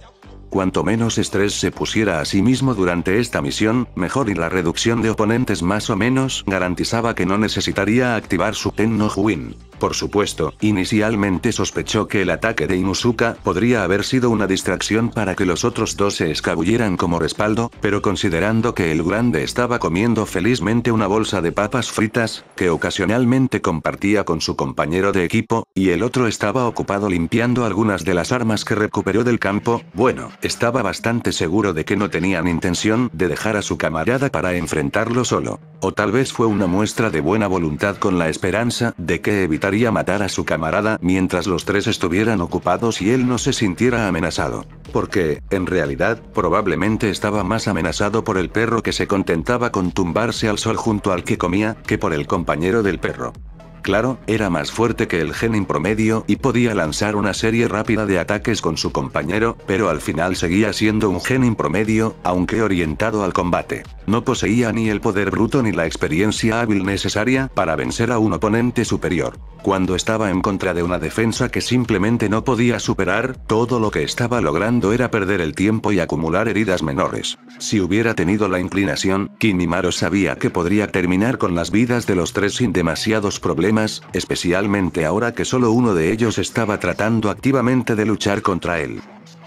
Cuanto menos estrés se pusiera a sí mismo durante esta misión, mejor y la reducción de oponentes más o menos garantizaba que no necesitaría activar su Tenno Huin. Por supuesto, inicialmente sospechó que el ataque de Inuzuka podría haber sido una distracción para que los otros dos se escabulleran como respaldo, pero considerando que el grande estaba comiendo felizmente una bolsa de papas fritas, que ocasionalmente compartía con su compañero de equipo, y el otro estaba ocupado limpiando algunas de las armas que recuperó del campo, bueno, estaba bastante seguro de que no tenían intención de dejar a su camarada para enfrentarlo solo. O tal vez fue una muestra de buena voluntad con la esperanza de que matar a su camarada mientras los tres estuvieran ocupados y él no se sintiera amenazado. Porque, en realidad, probablemente estaba más amenazado por el perro que se contentaba con tumbarse al sol junto al que comía, que por el compañero del perro. Claro, era más fuerte que el genin promedio y podía lanzar una serie rápida de ataques con su compañero, pero al final seguía siendo un genin promedio, aunque orientado al combate. No poseía ni el poder bruto ni la experiencia hábil necesaria para vencer a un oponente superior. Cuando estaba en contra de una defensa que simplemente no podía superar, todo lo que estaba logrando era perder el tiempo y acumular heridas menores. Si hubiera tenido la inclinación, Kimimaro sabía que podría terminar con las vidas de los tres sin demasiados problemas, especialmente ahora que solo uno de ellos estaba tratando activamente de luchar contra él.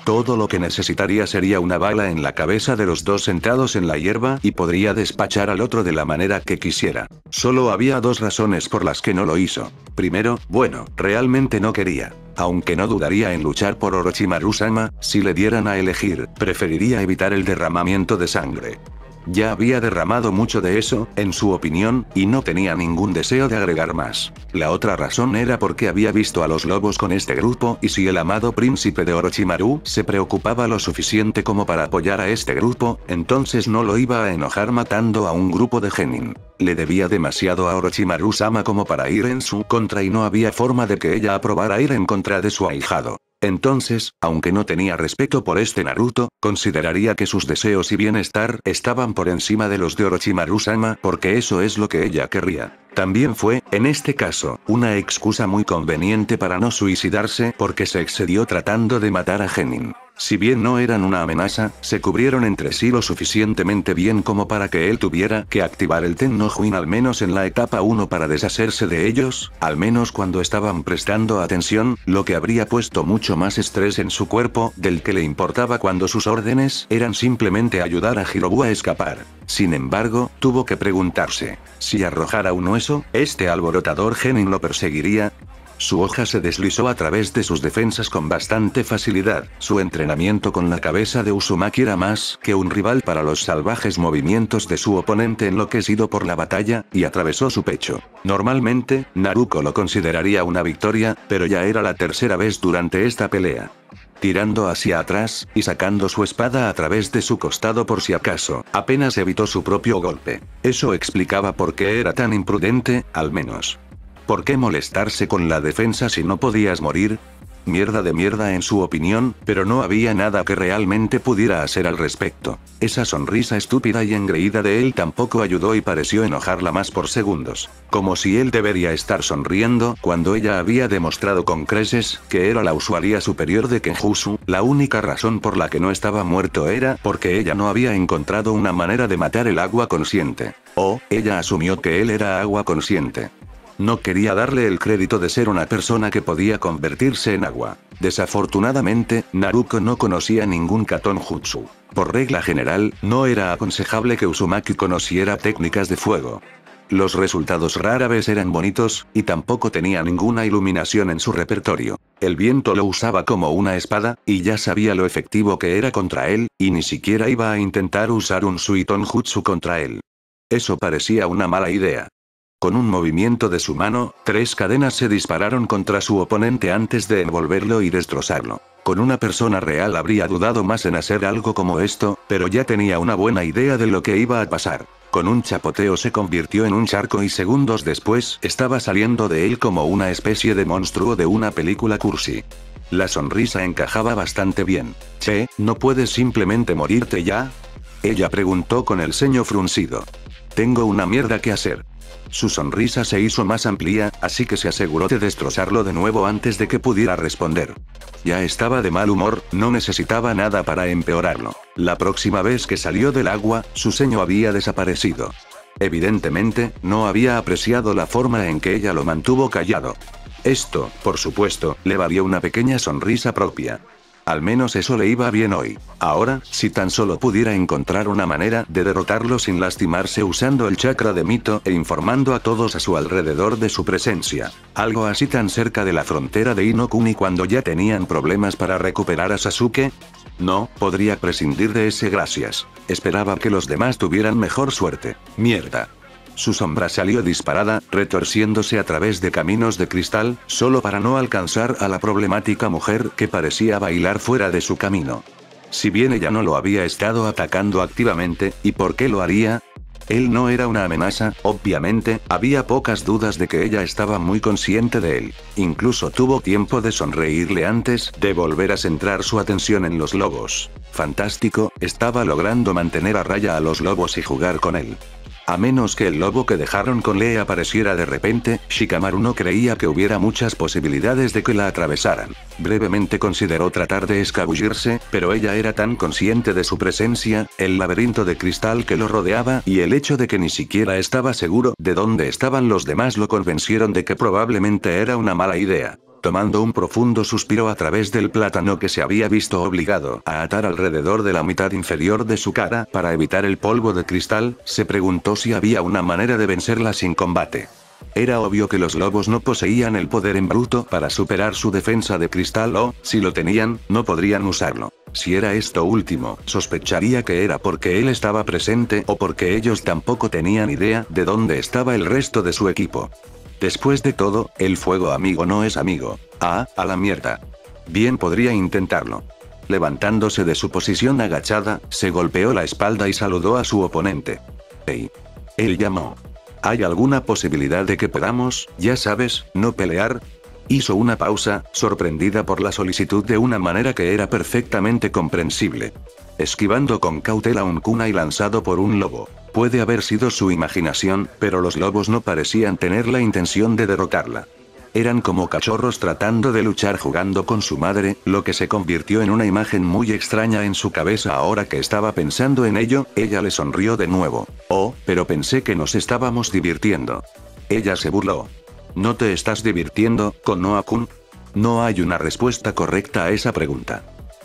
Todo lo que necesitaría sería una bala en la cabeza de los dos sentados en la hierba y podría despachar al otro de la manera que quisiera. Solo había dos razones por las que no lo hizo. Primero, bueno, realmente no quería. Aunque no dudaría en luchar por Orochimaru-sama, si le dieran a elegir, preferiría evitar el derramamiento de sangre. Ya había derramado mucho de eso, en su opinión, y no tenía ningún deseo de agregar más. La otra razón era porque había visto a los lobos con este grupo y si el amado príncipe de Orochimaru se preocupaba lo suficiente como para apoyar a este grupo, entonces no lo iba a enojar matando a un grupo de genin. Le debía demasiado a Orochimaru-sama como para ir en su contra y no había forma de que ella aprobara ir en contra de su ahijado. Entonces, aunque no tenía respeto por este Naruto, consideraría que sus deseos y bienestar estaban por encima de los de Orochimaru-sama porque eso es lo que ella querría. También fue, en este caso, una excusa muy conveniente para no suicidarse porque se excedió tratando de matar a Genin. Si bien no eran una amenaza, se cubrieron entre sí lo suficientemente bien como para que él tuviera que activar el Tennojuin al menos en la etapa 1 para deshacerse de ellos, al menos cuando estaban prestando atención, lo que habría puesto mucho más estrés en su cuerpo del que le importaba cuando sus órdenes eran simplemente ayudar a Hirobu a escapar. Sin embargo, tuvo que preguntarse, si arrojara un hueso, ¿este alborotador genin lo perseguiría? Su hoja se deslizó a través de sus defensas con bastante facilidad. Su entrenamiento con la cabeza de Uzumaki era más que un rival para los salvajes movimientos de su oponente enloquecido por la batalla, y atravesó su pecho. Normalmente, Naruko lo consideraría una victoria, pero ya era la tercera vez durante esta pelea tirando hacia atrás, y sacando su espada a través de su costado por si acaso, apenas evitó su propio golpe. Eso explicaba por qué era tan imprudente, al menos. ¿Por qué molestarse con la defensa si no podías morir? Mierda de mierda en su opinión, pero no había nada que realmente pudiera hacer al respecto. Esa sonrisa estúpida y engreída de él tampoco ayudó y pareció enojarla más por segundos. Como si él debería estar sonriendo cuando ella había demostrado con creces que era la usuaria superior de Kenjutsu, la única razón por la que no estaba muerto era porque ella no había encontrado una manera de matar el agua consciente. O, ella asumió que él era agua consciente. No quería darle el crédito de ser una persona que podía convertirse en agua. Desafortunadamente, Naruko no conocía ningún Katon Jutsu. Por regla general, no era aconsejable que Uzumaki conociera técnicas de fuego. Los resultados rara vez eran bonitos, y tampoco tenía ninguna iluminación en su repertorio. El viento lo usaba como una espada, y ya sabía lo efectivo que era contra él, y ni siquiera iba a intentar usar un Suiton Jutsu contra él. Eso parecía una mala idea. Con un movimiento de su mano, tres cadenas se dispararon contra su oponente antes de envolverlo y destrozarlo. Con una persona real habría dudado más en hacer algo como esto, pero ya tenía una buena idea de lo que iba a pasar. Con un chapoteo se convirtió en un charco y segundos después estaba saliendo de él como una especie de monstruo de una película cursi. La sonrisa encajaba bastante bien. Che, ¿no puedes simplemente morirte ya? Ella preguntó con el ceño fruncido. Tengo una mierda que hacer. Su sonrisa se hizo más amplia, así que se aseguró de destrozarlo de nuevo antes de que pudiera responder. Ya estaba de mal humor, no necesitaba nada para empeorarlo. La próxima vez que salió del agua, su ceño había desaparecido. Evidentemente, no había apreciado la forma en que ella lo mantuvo callado. Esto, por supuesto, le valió una pequeña sonrisa propia. Al menos eso le iba bien hoy. Ahora, si tan solo pudiera encontrar una manera de derrotarlo sin lastimarse usando el chakra de mito e informando a todos a su alrededor de su presencia. Algo así tan cerca de la frontera de Inokuni cuando ya tenían problemas para recuperar a Sasuke. No, podría prescindir de ese gracias. Esperaba que los demás tuvieran mejor suerte. Mierda. Su sombra salió disparada, retorciéndose a través de caminos de cristal, solo para no alcanzar a la problemática mujer que parecía bailar fuera de su camino. Si bien ella no lo había estado atacando activamente, ¿y por qué lo haría? Él no era una amenaza, obviamente, había pocas dudas de que ella estaba muy consciente de él. Incluso tuvo tiempo de sonreírle antes de volver a centrar su atención en los lobos. Fantástico, estaba logrando mantener a raya a los lobos y jugar con él. A menos que el lobo que dejaron con Lee apareciera de repente, Shikamaru no creía que hubiera muchas posibilidades de que la atravesaran. Brevemente consideró tratar de escabullirse, pero ella era tan consciente de su presencia, el laberinto de cristal que lo rodeaba y el hecho de que ni siquiera estaba seguro de dónde estaban los demás lo convencieron de que probablemente era una mala idea. Tomando un profundo suspiro a través del plátano que se había visto obligado a atar alrededor de la mitad inferior de su cara para evitar el polvo de cristal, se preguntó si había una manera de vencerla sin combate. Era obvio que los lobos no poseían el poder en bruto para superar su defensa de cristal o, si lo tenían, no podrían usarlo. Si era esto último, sospecharía que era porque él estaba presente o porque ellos tampoco tenían idea de dónde estaba el resto de su equipo. Después de todo, el fuego amigo no es amigo. Ah, a la mierda. Bien podría intentarlo. Levantándose de su posición agachada, se golpeó la espalda y saludó a su oponente. Hey. Él llamó. ¿Hay alguna posibilidad de que podamos, ya sabes, no pelear? Hizo una pausa, sorprendida por la solicitud de una manera que era perfectamente comprensible. Esquivando con cautela un kunai lanzado por un lobo. Puede haber sido su imaginación, pero los lobos no parecían tener la intención de derrotarla. Eran como cachorros tratando de luchar jugando con su madre, lo que se convirtió en una imagen muy extraña en su cabeza ahora que estaba pensando en ello, ella le sonrió de nuevo. Oh, pero pensé que nos estábamos divirtiendo. Ella se burló. ¿No te estás divirtiendo, Konoha-kun? No hay una respuesta correcta a esa pregunta.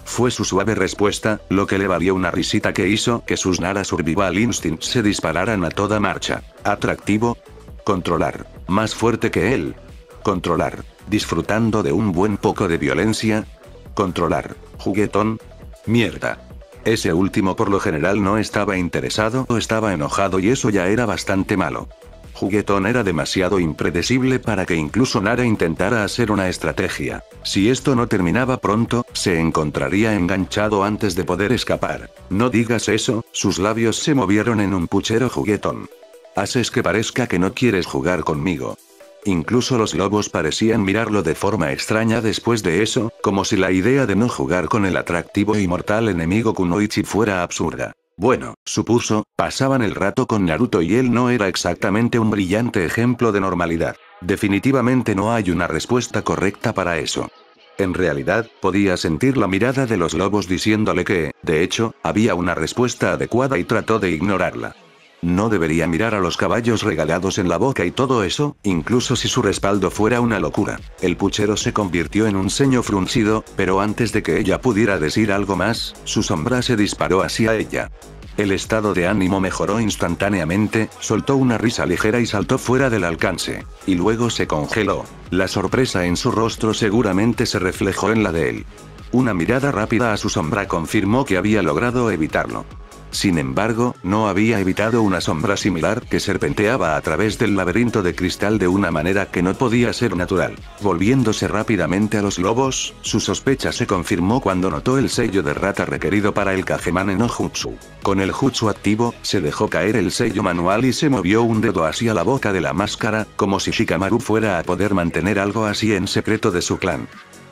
Fue su suave respuesta, lo que le valió una risita que hizo que sus Nara Survival Instincts se dispararan a toda marcha. Atractivo. Controlar. Más fuerte que él. Controlar. Disfrutando de un buen poco de violencia. Controlar. Juguetón. Mierda. Ese último por lo general no estaba interesado o estaba enojado y eso ya era bastante malo. Juguetón era demasiado impredecible para que incluso Nara intentara hacer una estrategia. Si esto no terminaba pronto, se encontraría enganchado antes de poder escapar. No digas eso, sus labios se movieron en un puchero juguetón. Haces que parezca que no quieres jugar conmigo. Incluso los lobos parecían mirarlo de forma extraña después de eso, como si la idea de no jugar con el atractivo y mortal enemigo Kunoichi fuera absurda. Bueno, supuso, pasaban el rato con Naruto y él no era exactamente un brillante ejemplo de normalidad. Definitivamente no hay una respuesta correcta para eso. En realidad, podía sentir la mirada de los lobos diciéndole que, de hecho, había una respuesta adecuada y trató de ignorarla. No debería mirar a los caballos regalados en la boca y todo eso, incluso si su respaldo fuera una locura. El puchero se convirtió en un ceño fruncido, pero antes de que ella pudiera decir algo más, su sombra se disparó hacia ella. El estado de ánimo mejoró instantáneamente, soltó una risa ligera y saltó fuera del alcance. Y luego se congeló. La sorpresa en su rostro seguramente se reflejó en la de él. Una mirada rápida a su sombra confirmó que había logrado evitarlo. Sin embargo, no había evitado una sombra similar que serpenteaba a través del laberinto de cristal de una manera que no podía ser natural. Volviéndose rápidamente a los lobos, su sospecha se confirmó cuando notó el sello de rata requerido para el Kajemane no Jutsu. Con el Jutsu activo, se dejó caer el sello manual y se movió un dedo hacia la boca de la máscara, como si Shikamaru fuera a poder mantener algo así en secreto de su clan.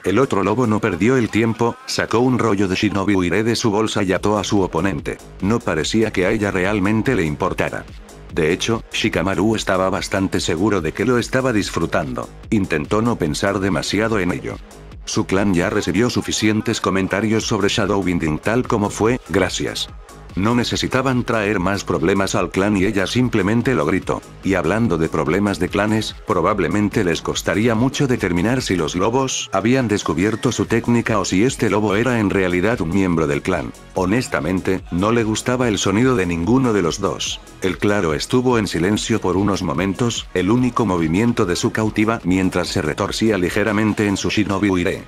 El otro lobo no perdió el tiempo, sacó un rollo de Shinobi Uire de su bolsa y ató a su oponente. No parecía que a ella realmente le importara. De hecho, Shikamaru estaba bastante seguro de que lo estaba disfrutando. Intentó no pensar demasiado en ello. Su clan ya recibió suficientes comentarios sobre Shadow Binding tal como fue, gracias. No necesitaban traer más problemas al clan y ella simplemente lo gritó. Y hablando de problemas de clanes, probablemente les costaría mucho determinar si los lobos habían descubierto su técnica o si este lobo era en realidad un miembro del clan. Honestamente, no le gustaba el sonido de ninguno de los dos. El claro estuvo en silencio por unos momentos, el único movimiento de su cautiva mientras se retorcía ligeramente en su shinobi uire.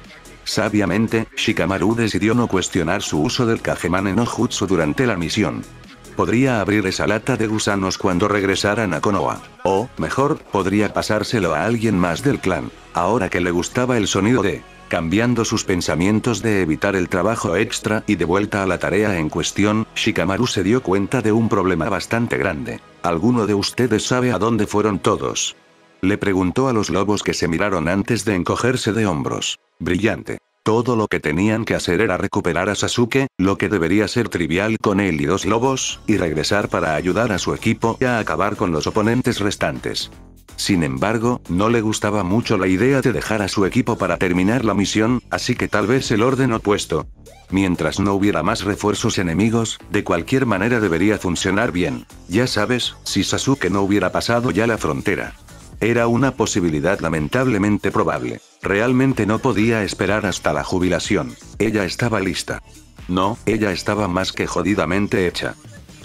Sabiamente, Shikamaru decidió no cuestionar su uso del Kagemane no Jutsu durante la misión. Podría abrir esa lata de gusanos cuando regresaran a Konoha. O, mejor, podría pasárselo a alguien más del clan. Ahora que le gustaba el sonido de Cambiando sus pensamientos de evitar el trabajo extra y de vuelta a la tarea en cuestión, Shikamaru se dio cuenta de un problema bastante grande. ¿Alguno de ustedes sabe a dónde fueron todos? Le preguntó a los lobos que se miraron antes de encogerse de hombros. Brillante. Todo lo que tenían que hacer era recuperar a Sasuke, lo que debería ser trivial con él y dos lobos, y regresar para ayudar a su equipo a acabar con los oponentes restantes. Sin embargo, no le gustaba mucho la idea de dejar a su equipo para terminar la misión, así que tal vez el orden opuesto. Mientras no hubiera más refuerzos enemigos, de cualquier manera debería funcionar bien. Ya sabes, si Sasuke no hubiera pasado ya la frontera. Era una posibilidad lamentablemente probable. Realmente no podía esperar hasta la jubilación. Ella estaba lista. No, ella estaba más que jodidamente hecha.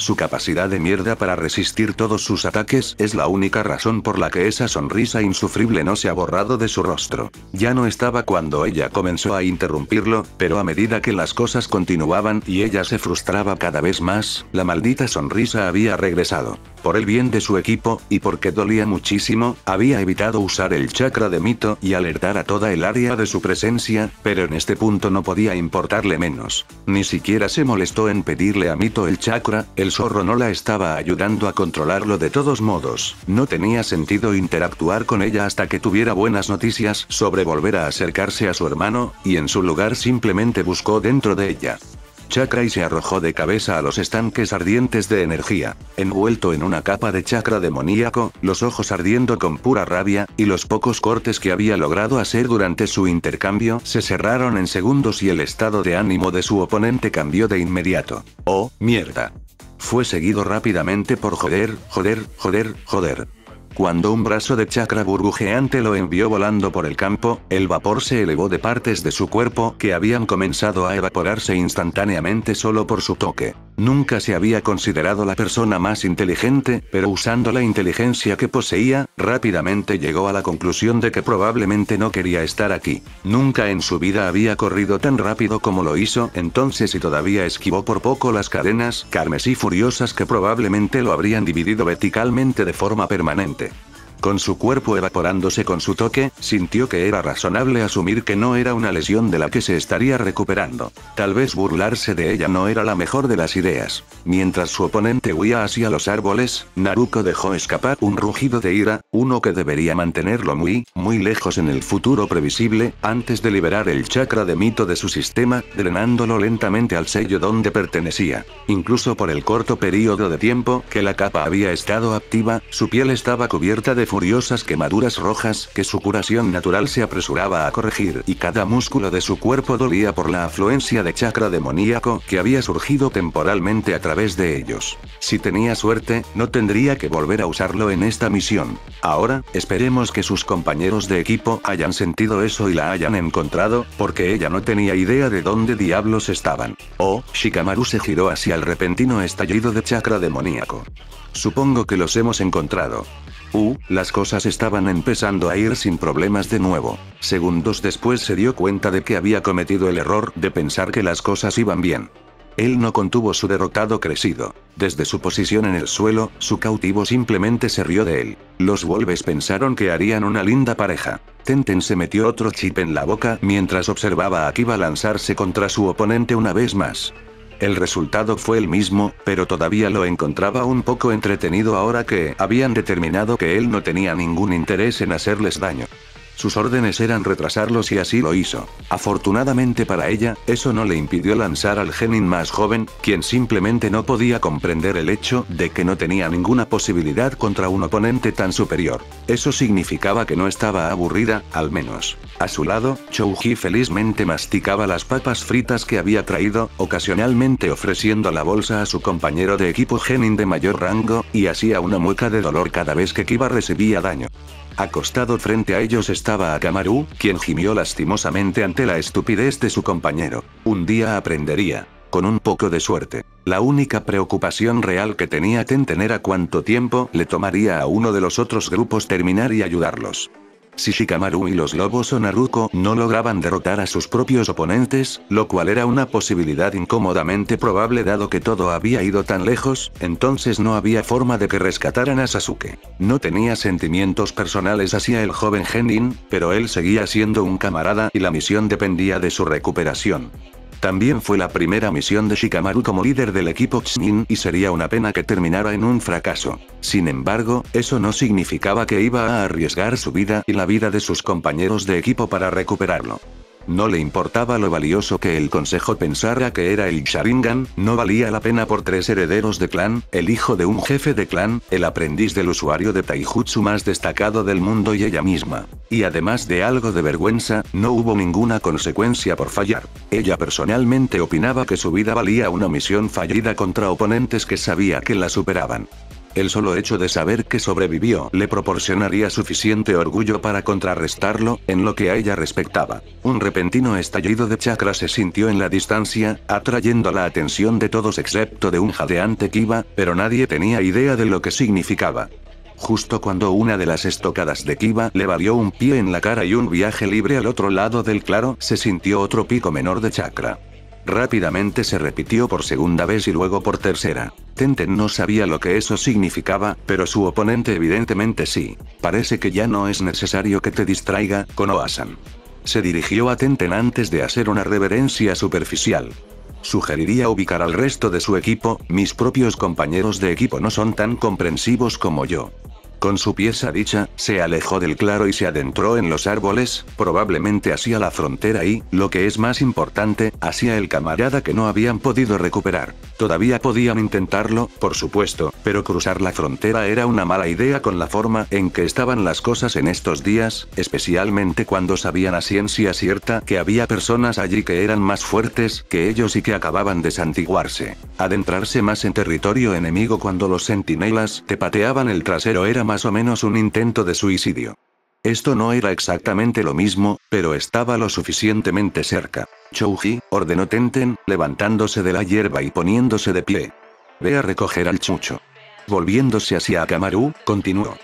Su capacidad de mierda para resistir todos sus ataques es la única razón por la que esa sonrisa insufrible no se ha borrado de su rostro. Ya no estaba cuando ella comenzó a interrumpirlo, pero a medida que las cosas continuaban y ella se frustraba cada vez más, la maldita sonrisa había regresado. Por el bien de su equipo, y porque dolía muchísimo, había evitado usar el chakra de mito y alertar a toda el área de su presencia, pero en este punto no podía importarle menos. Ni siquiera se molestó en pedirle a Mito el chakra, el zorro no la estaba ayudando a controlarlo de todos modos. No tenía sentido interactuar con ella hasta que tuviera buenas noticias sobre volver a acercarse a su hermano, y en su lugar simplemente buscó dentro de ella chakra y se arrojó de cabeza a los estanques ardientes de energía. Envuelto en una capa de chakra demoníaco, los ojos ardiendo con pura rabia, y los pocos cortes que había logrado hacer durante su intercambio se cerraron en segundos y el estado de ánimo de su oponente cambió de inmediato. ¡Oh, mierda! Fue seguido rápidamente por joder, joder, joder, joder. Cuando un brazo de chakra burbujeante lo envió volando por el campo, el vapor se elevó de partes de su cuerpo que habían comenzado a evaporarse instantáneamente solo por su toque. Nunca se había considerado la persona más inteligente, pero usando la inteligencia que poseía, rápidamente llegó a la conclusión de que probablemente no quería estar aquí. Nunca en su vida había corrido tan rápido como lo hizo, entonces y todavía esquivó por poco las cadenas carmesí furiosas que probablemente lo habrían dividido verticalmente de forma permanente. Con su cuerpo evaporándose con su toque, sintió que era razonable asumir que no era una lesión de la que se estaría recuperando. Tal vez burlarse de ella no era la mejor de las ideas. Mientras su oponente huía hacia los árboles, Naruko dejó escapar un rugido de ira, uno que debería mantenerlo muy, muy lejos en el futuro previsible, antes de liberar el chakra de mito de su sistema, drenándolo lentamente al sello donde pertenecía. Incluso por el corto periodo de tiempo que la capa había estado activa, su piel estaba cubierta de furiosas quemaduras rojas que su curación natural se apresuraba a corregir y cada músculo de su cuerpo dolía por la afluencia de chakra demoníaco que había surgido temporalmente a través de ellos. Si tenía suerte, no tendría que volver a usarlo en esta misión. Ahora, esperemos que sus compañeros de equipo hayan sentido eso y la hayan encontrado, porque ella no tenía idea de dónde diablos estaban. Oh, Shikamaru se giró hacia el repentino estallido de chakra demoníaco. Supongo que los hemos encontrado. Uh, las cosas estaban empezando a ir sin problemas de nuevo. Segundos después se dio cuenta de que había cometido el error de pensar que las cosas iban bien. Él no contuvo su derrotado crecido. Desde su posición en el suelo, su cautivo simplemente se rió de él. Los Wolves pensaron que harían una linda pareja. Tenten se metió otro chip en la boca mientras observaba a Kiba lanzarse contra su oponente una vez más. El resultado fue el mismo, pero todavía lo encontraba un poco entretenido ahora que habían determinado que él no tenía ningún interés en hacerles daño. Sus órdenes eran retrasarlos y así lo hizo. Afortunadamente para ella, eso no le impidió lanzar al genin más joven, quien simplemente no podía comprender el hecho de que no tenía ninguna posibilidad contra un oponente tan superior. Eso significaba que no estaba aburrida, al menos. A su lado, Chouji felizmente masticaba las papas fritas que había traído, ocasionalmente ofreciendo la bolsa a su compañero de equipo genin de mayor rango, y hacía una mueca de dolor cada vez que Kiba recibía daño. Acostado frente a ellos estaba Akamaru, quien gimió lastimosamente ante la estupidez de su compañero. Un día aprendería. Con un poco de suerte. La única preocupación real que tenía Tenten era cuánto tiempo le tomaría a uno de los otros grupos terminar y ayudarlos. Si Shikamaru y los lobos o Naruko no lograban derrotar a sus propios oponentes, lo cual era una posibilidad incómodamente probable dado que todo había ido tan lejos, entonces no había forma de que rescataran a Sasuke. No tenía sentimientos personales hacia el joven Genin, pero él seguía siendo un camarada y la misión dependía de su recuperación. También fue la primera misión de Shikamaru como líder del equipo Xnin y sería una pena que terminara en un fracaso. Sin embargo, eso no significaba que iba a arriesgar su vida y la vida de sus compañeros de equipo para recuperarlo. No le importaba lo valioso que el consejo pensara que era el Sharingan, no valía la pena por tres herederos de clan, el hijo de un jefe de clan, el aprendiz del usuario de Taijutsu más destacado del mundo y ella misma. Y además de algo de vergüenza, no hubo ninguna consecuencia por fallar. Ella personalmente opinaba que su vida valía una misión fallida contra oponentes que sabía que la superaban. El solo hecho de saber que sobrevivió le proporcionaría suficiente orgullo para contrarrestarlo, en lo que a ella respectaba. Un repentino estallido de chakra se sintió en la distancia, atrayendo la atención de todos excepto de un jadeante Kiba, pero nadie tenía idea de lo que significaba. Justo cuando una de las estocadas de Kiba le valió un pie en la cara y un viaje libre al otro lado del claro, se sintió otro pico menor de chakra. Rápidamente se repitió por segunda vez y luego por tercera. Tenten no sabía lo que eso significaba, pero su oponente evidentemente sí. Parece que ya no es necesario que te distraiga, Konoha-san. Se dirigió a Tenten antes de hacer una reverencia superficial. Sugeriría ubicar al resto de su equipo, mis propios compañeros de equipo no son tan comprensivos como yo. Con su pieza dicha, se alejó del claro y se adentró en los árboles, probablemente hacia la frontera y, lo que es más importante, hacia el camarada que no habían podido recuperar. Todavía podían intentarlo, por supuesto, pero cruzar la frontera era una mala idea con la forma en que estaban las cosas en estos días, especialmente cuando sabían a ciencia cierta que había personas allí que eran más fuertes que ellos y que acababan de santiguarse. Adentrarse más en territorio enemigo cuando los centinelas te pateaban el trasero era más o menos un intento de suicidio. Esto no era exactamente lo mismo, pero estaba lo suficientemente cerca. Chouji, ordenó Tenten, levantándose de la hierba y poniéndose de pie. Ve a recoger al chucho. Volviéndose hacia Akamaru, continuó.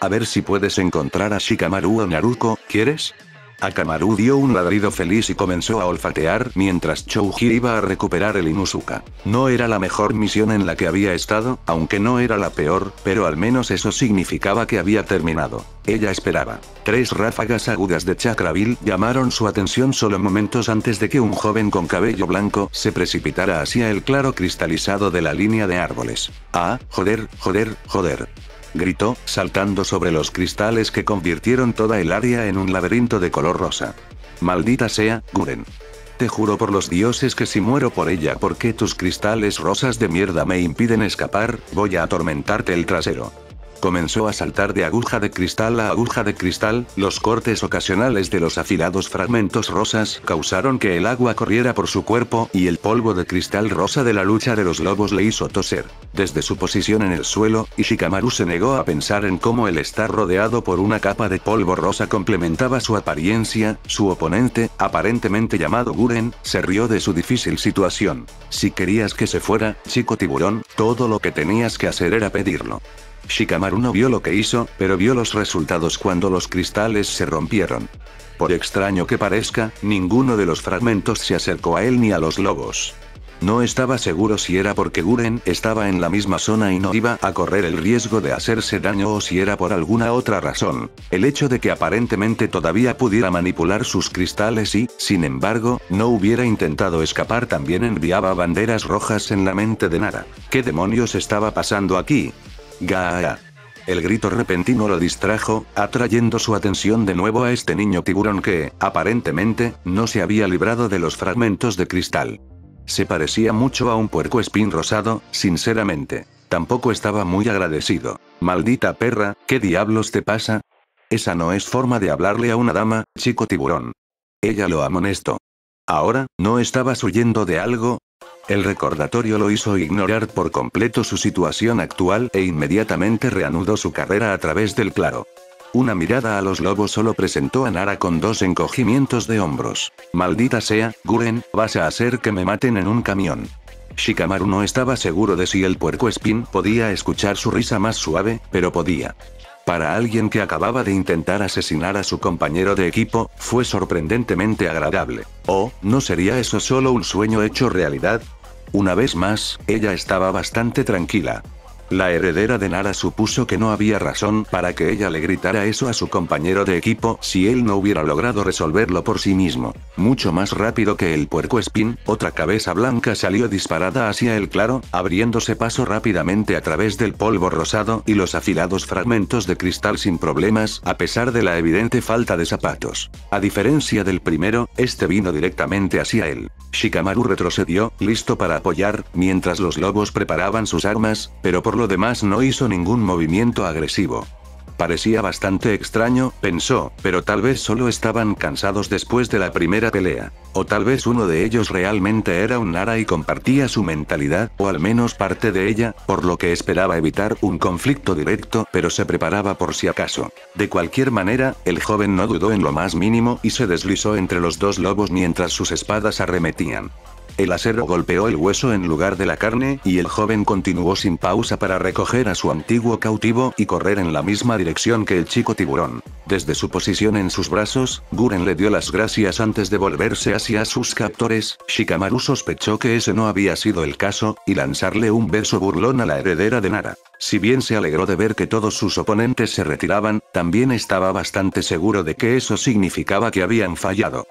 A ver si puedes encontrar a Shikamaru o Naruko, ¿quieres? Akamaru dio un ladrido feliz y comenzó a olfatear mientras Chouji iba a recuperar el Inuzuka. No era la mejor misión en la que había estado, aunque no era la peor, pero al menos eso significaba que había terminado. Ella esperaba. Tres ráfagas agudas de Chakraville llamaron su atención solo momentos antes de que un joven con cabello blanco se precipitara hacia el claro cristalizado de la línea de árboles. Ah, joder, joder, joder gritó, saltando sobre los cristales que convirtieron toda el área en un laberinto de color rosa. Maldita sea, Guren. Te juro por los dioses que si muero por ella porque tus cristales rosas de mierda me impiden escapar, voy a atormentarte el trasero. Comenzó a saltar de aguja de cristal a aguja de cristal, los cortes ocasionales de los afilados fragmentos rosas causaron que el agua corriera por su cuerpo y el polvo de cristal rosa de la lucha de los lobos le hizo toser. Desde su posición en el suelo, Ishikamaru se negó a pensar en cómo el estar rodeado por una capa de polvo rosa complementaba su apariencia, su oponente, aparentemente llamado Guren, se rió de su difícil situación. Si querías que se fuera, chico tiburón, todo lo que tenías que hacer era pedirlo. Shikamaru no vio lo que hizo, pero vio los resultados cuando los cristales se rompieron. Por extraño que parezca, ninguno de los fragmentos se acercó a él ni a los lobos. No estaba seguro si era porque Guren estaba en la misma zona y no iba a correr el riesgo de hacerse daño o si era por alguna otra razón. El hecho de que aparentemente todavía pudiera manipular sus cristales y, sin embargo, no hubiera intentado escapar también enviaba banderas rojas en la mente de Nara. ¿Qué demonios estaba pasando aquí? Gaa. El grito repentino lo distrajo, atrayendo su atención de nuevo a este niño tiburón que, aparentemente, no se había librado de los fragmentos de cristal. Se parecía mucho a un puerco espín rosado, sinceramente. Tampoco estaba muy agradecido. Maldita perra, ¿qué diablos te pasa? Esa no es forma de hablarle a una dama, chico tiburón. Ella lo amonestó. Ahora, ¿no estabas huyendo de algo? El recordatorio lo hizo ignorar por completo su situación actual e inmediatamente reanudó su carrera a través del claro. Una mirada a los lobos solo presentó a Nara con dos encogimientos de hombros. Maldita sea, Guren, vas a hacer que me maten en un camión. Shikamaru no estaba seguro de si el puerco espín podía escuchar su risa más suave, pero podía. Para alguien que acababa de intentar asesinar a su compañero de equipo, fue sorprendentemente agradable. ¿O, no sería eso solo un sueño hecho realidad? Una vez más, ella estaba bastante tranquila. La heredera de Nara supuso que no había razón para que ella le gritara eso a su compañero de equipo si él no hubiera logrado resolverlo por sí mismo. Mucho más rápido que el puerco espín, otra cabeza blanca salió disparada hacia el claro, abriéndose paso rápidamente a través del polvo rosado y los afilados fragmentos de cristal sin problemas, a pesar de la evidente falta de zapatos. A diferencia del primero, este vino directamente hacia él. Shikamaru retrocedió, listo para apoyar, mientras los lobos preparaban sus armas, pero por lo demás no hizo ningún movimiento agresivo. Parecía bastante extraño, pensó, pero tal vez solo estaban cansados después de la primera pelea. O tal vez uno de ellos realmente era un Nara y compartía su mentalidad, o al menos parte de ella, por lo que esperaba evitar un conflicto directo, pero se preparaba por si acaso. De cualquier manera, el joven no dudó en lo más mínimo y se deslizó entre los dos lobos mientras sus espadas arremetían. El acero golpeó el hueso en lugar de la carne, y el joven continuó sin pausa para recoger a su antiguo cautivo y correr en la misma dirección que el chico tiburón. Desde su posición en sus brazos, Guren le dio las gracias antes de volverse hacia sus captores, Shikamaru sospechó que ese no había sido el caso, y lanzarle un beso burlón a la heredera de Nara. Si bien se alegró de ver que todos sus oponentes se retiraban, también estaba bastante seguro de que eso significaba que habían fallado.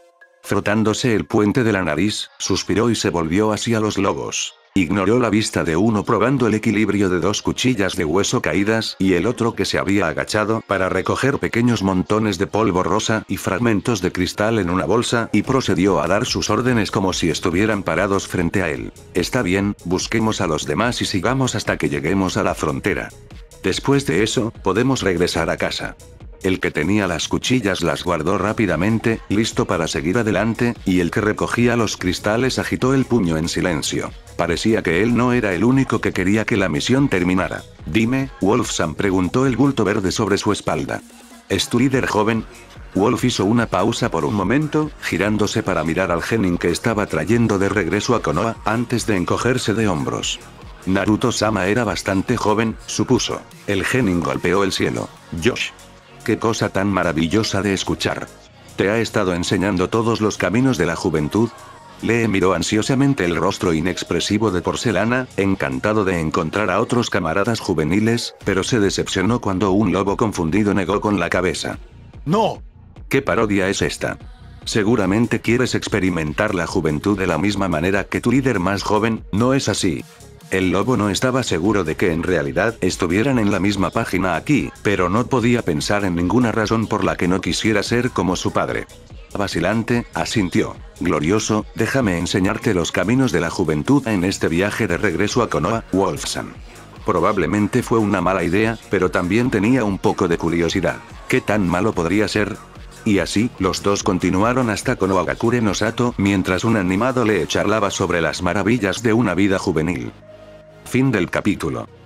Frotándose el puente de la nariz, suspiró y se volvió hacia los lobos. Ignoró la vista de uno probando el equilibrio de dos cuchillas de hueso caídas y el otro que se había agachado para recoger pequeños montones de polvo rosa y fragmentos de cristal en una bolsa y procedió a dar sus órdenes como si estuvieran parados frente a él. Está bien, busquemos a los demás y sigamos hasta que lleguemos a la frontera. Después de eso, podemos regresar a casa. El que tenía las cuchillas las guardó rápidamente, listo para seguir adelante, y el que recogía los cristales agitó el puño en silencio. Parecía que él no era el único que quería que la misión terminara. Dime, Wolfson preguntó el bulto verde sobre su espalda. ¿Es tu líder joven? Wolf hizo una pausa por un momento, girándose para mirar al genin que estaba trayendo de regreso a Konoha, antes de encogerse de hombros. Naruto-sama era bastante joven, supuso. El genin golpeó el cielo. Josh. Qué cosa tan maravillosa de escuchar. ¿Te ha estado enseñando todos los caminos de la juventud? Lee miró ansiosamente el rostro inexpresivo de porcelana, encantado de encontrar a otros camaradas juveniles, pero se decepcionó cuando un lobo confundido negó con la cabeza. ¡No! ¿Qué parodia es esta? Seguramente quieres experimentar la juventud de la misma manera que tu líder más joven, ¿no es así? El lobo no estaba seguro de que en realidad estuvieran en la misma página aquí, pero no podía pensar en ninguna razón por la que no quisiera ser como su padre. Vacilante, asintió. Glorioso, déjame enseñarte los caminos de la juventud en este viaje de regreso a Konoha, Wolfson. Probablemente fue una mala idea, pero también tenía un poco de curiosidad. ¿Qué tan malo podría ser? Y así, los dos continuaron hasta Konohagakure no Sato, mientras un animado le charlaba sobre las maravillas de una vida juvenil. Fin del capítulo.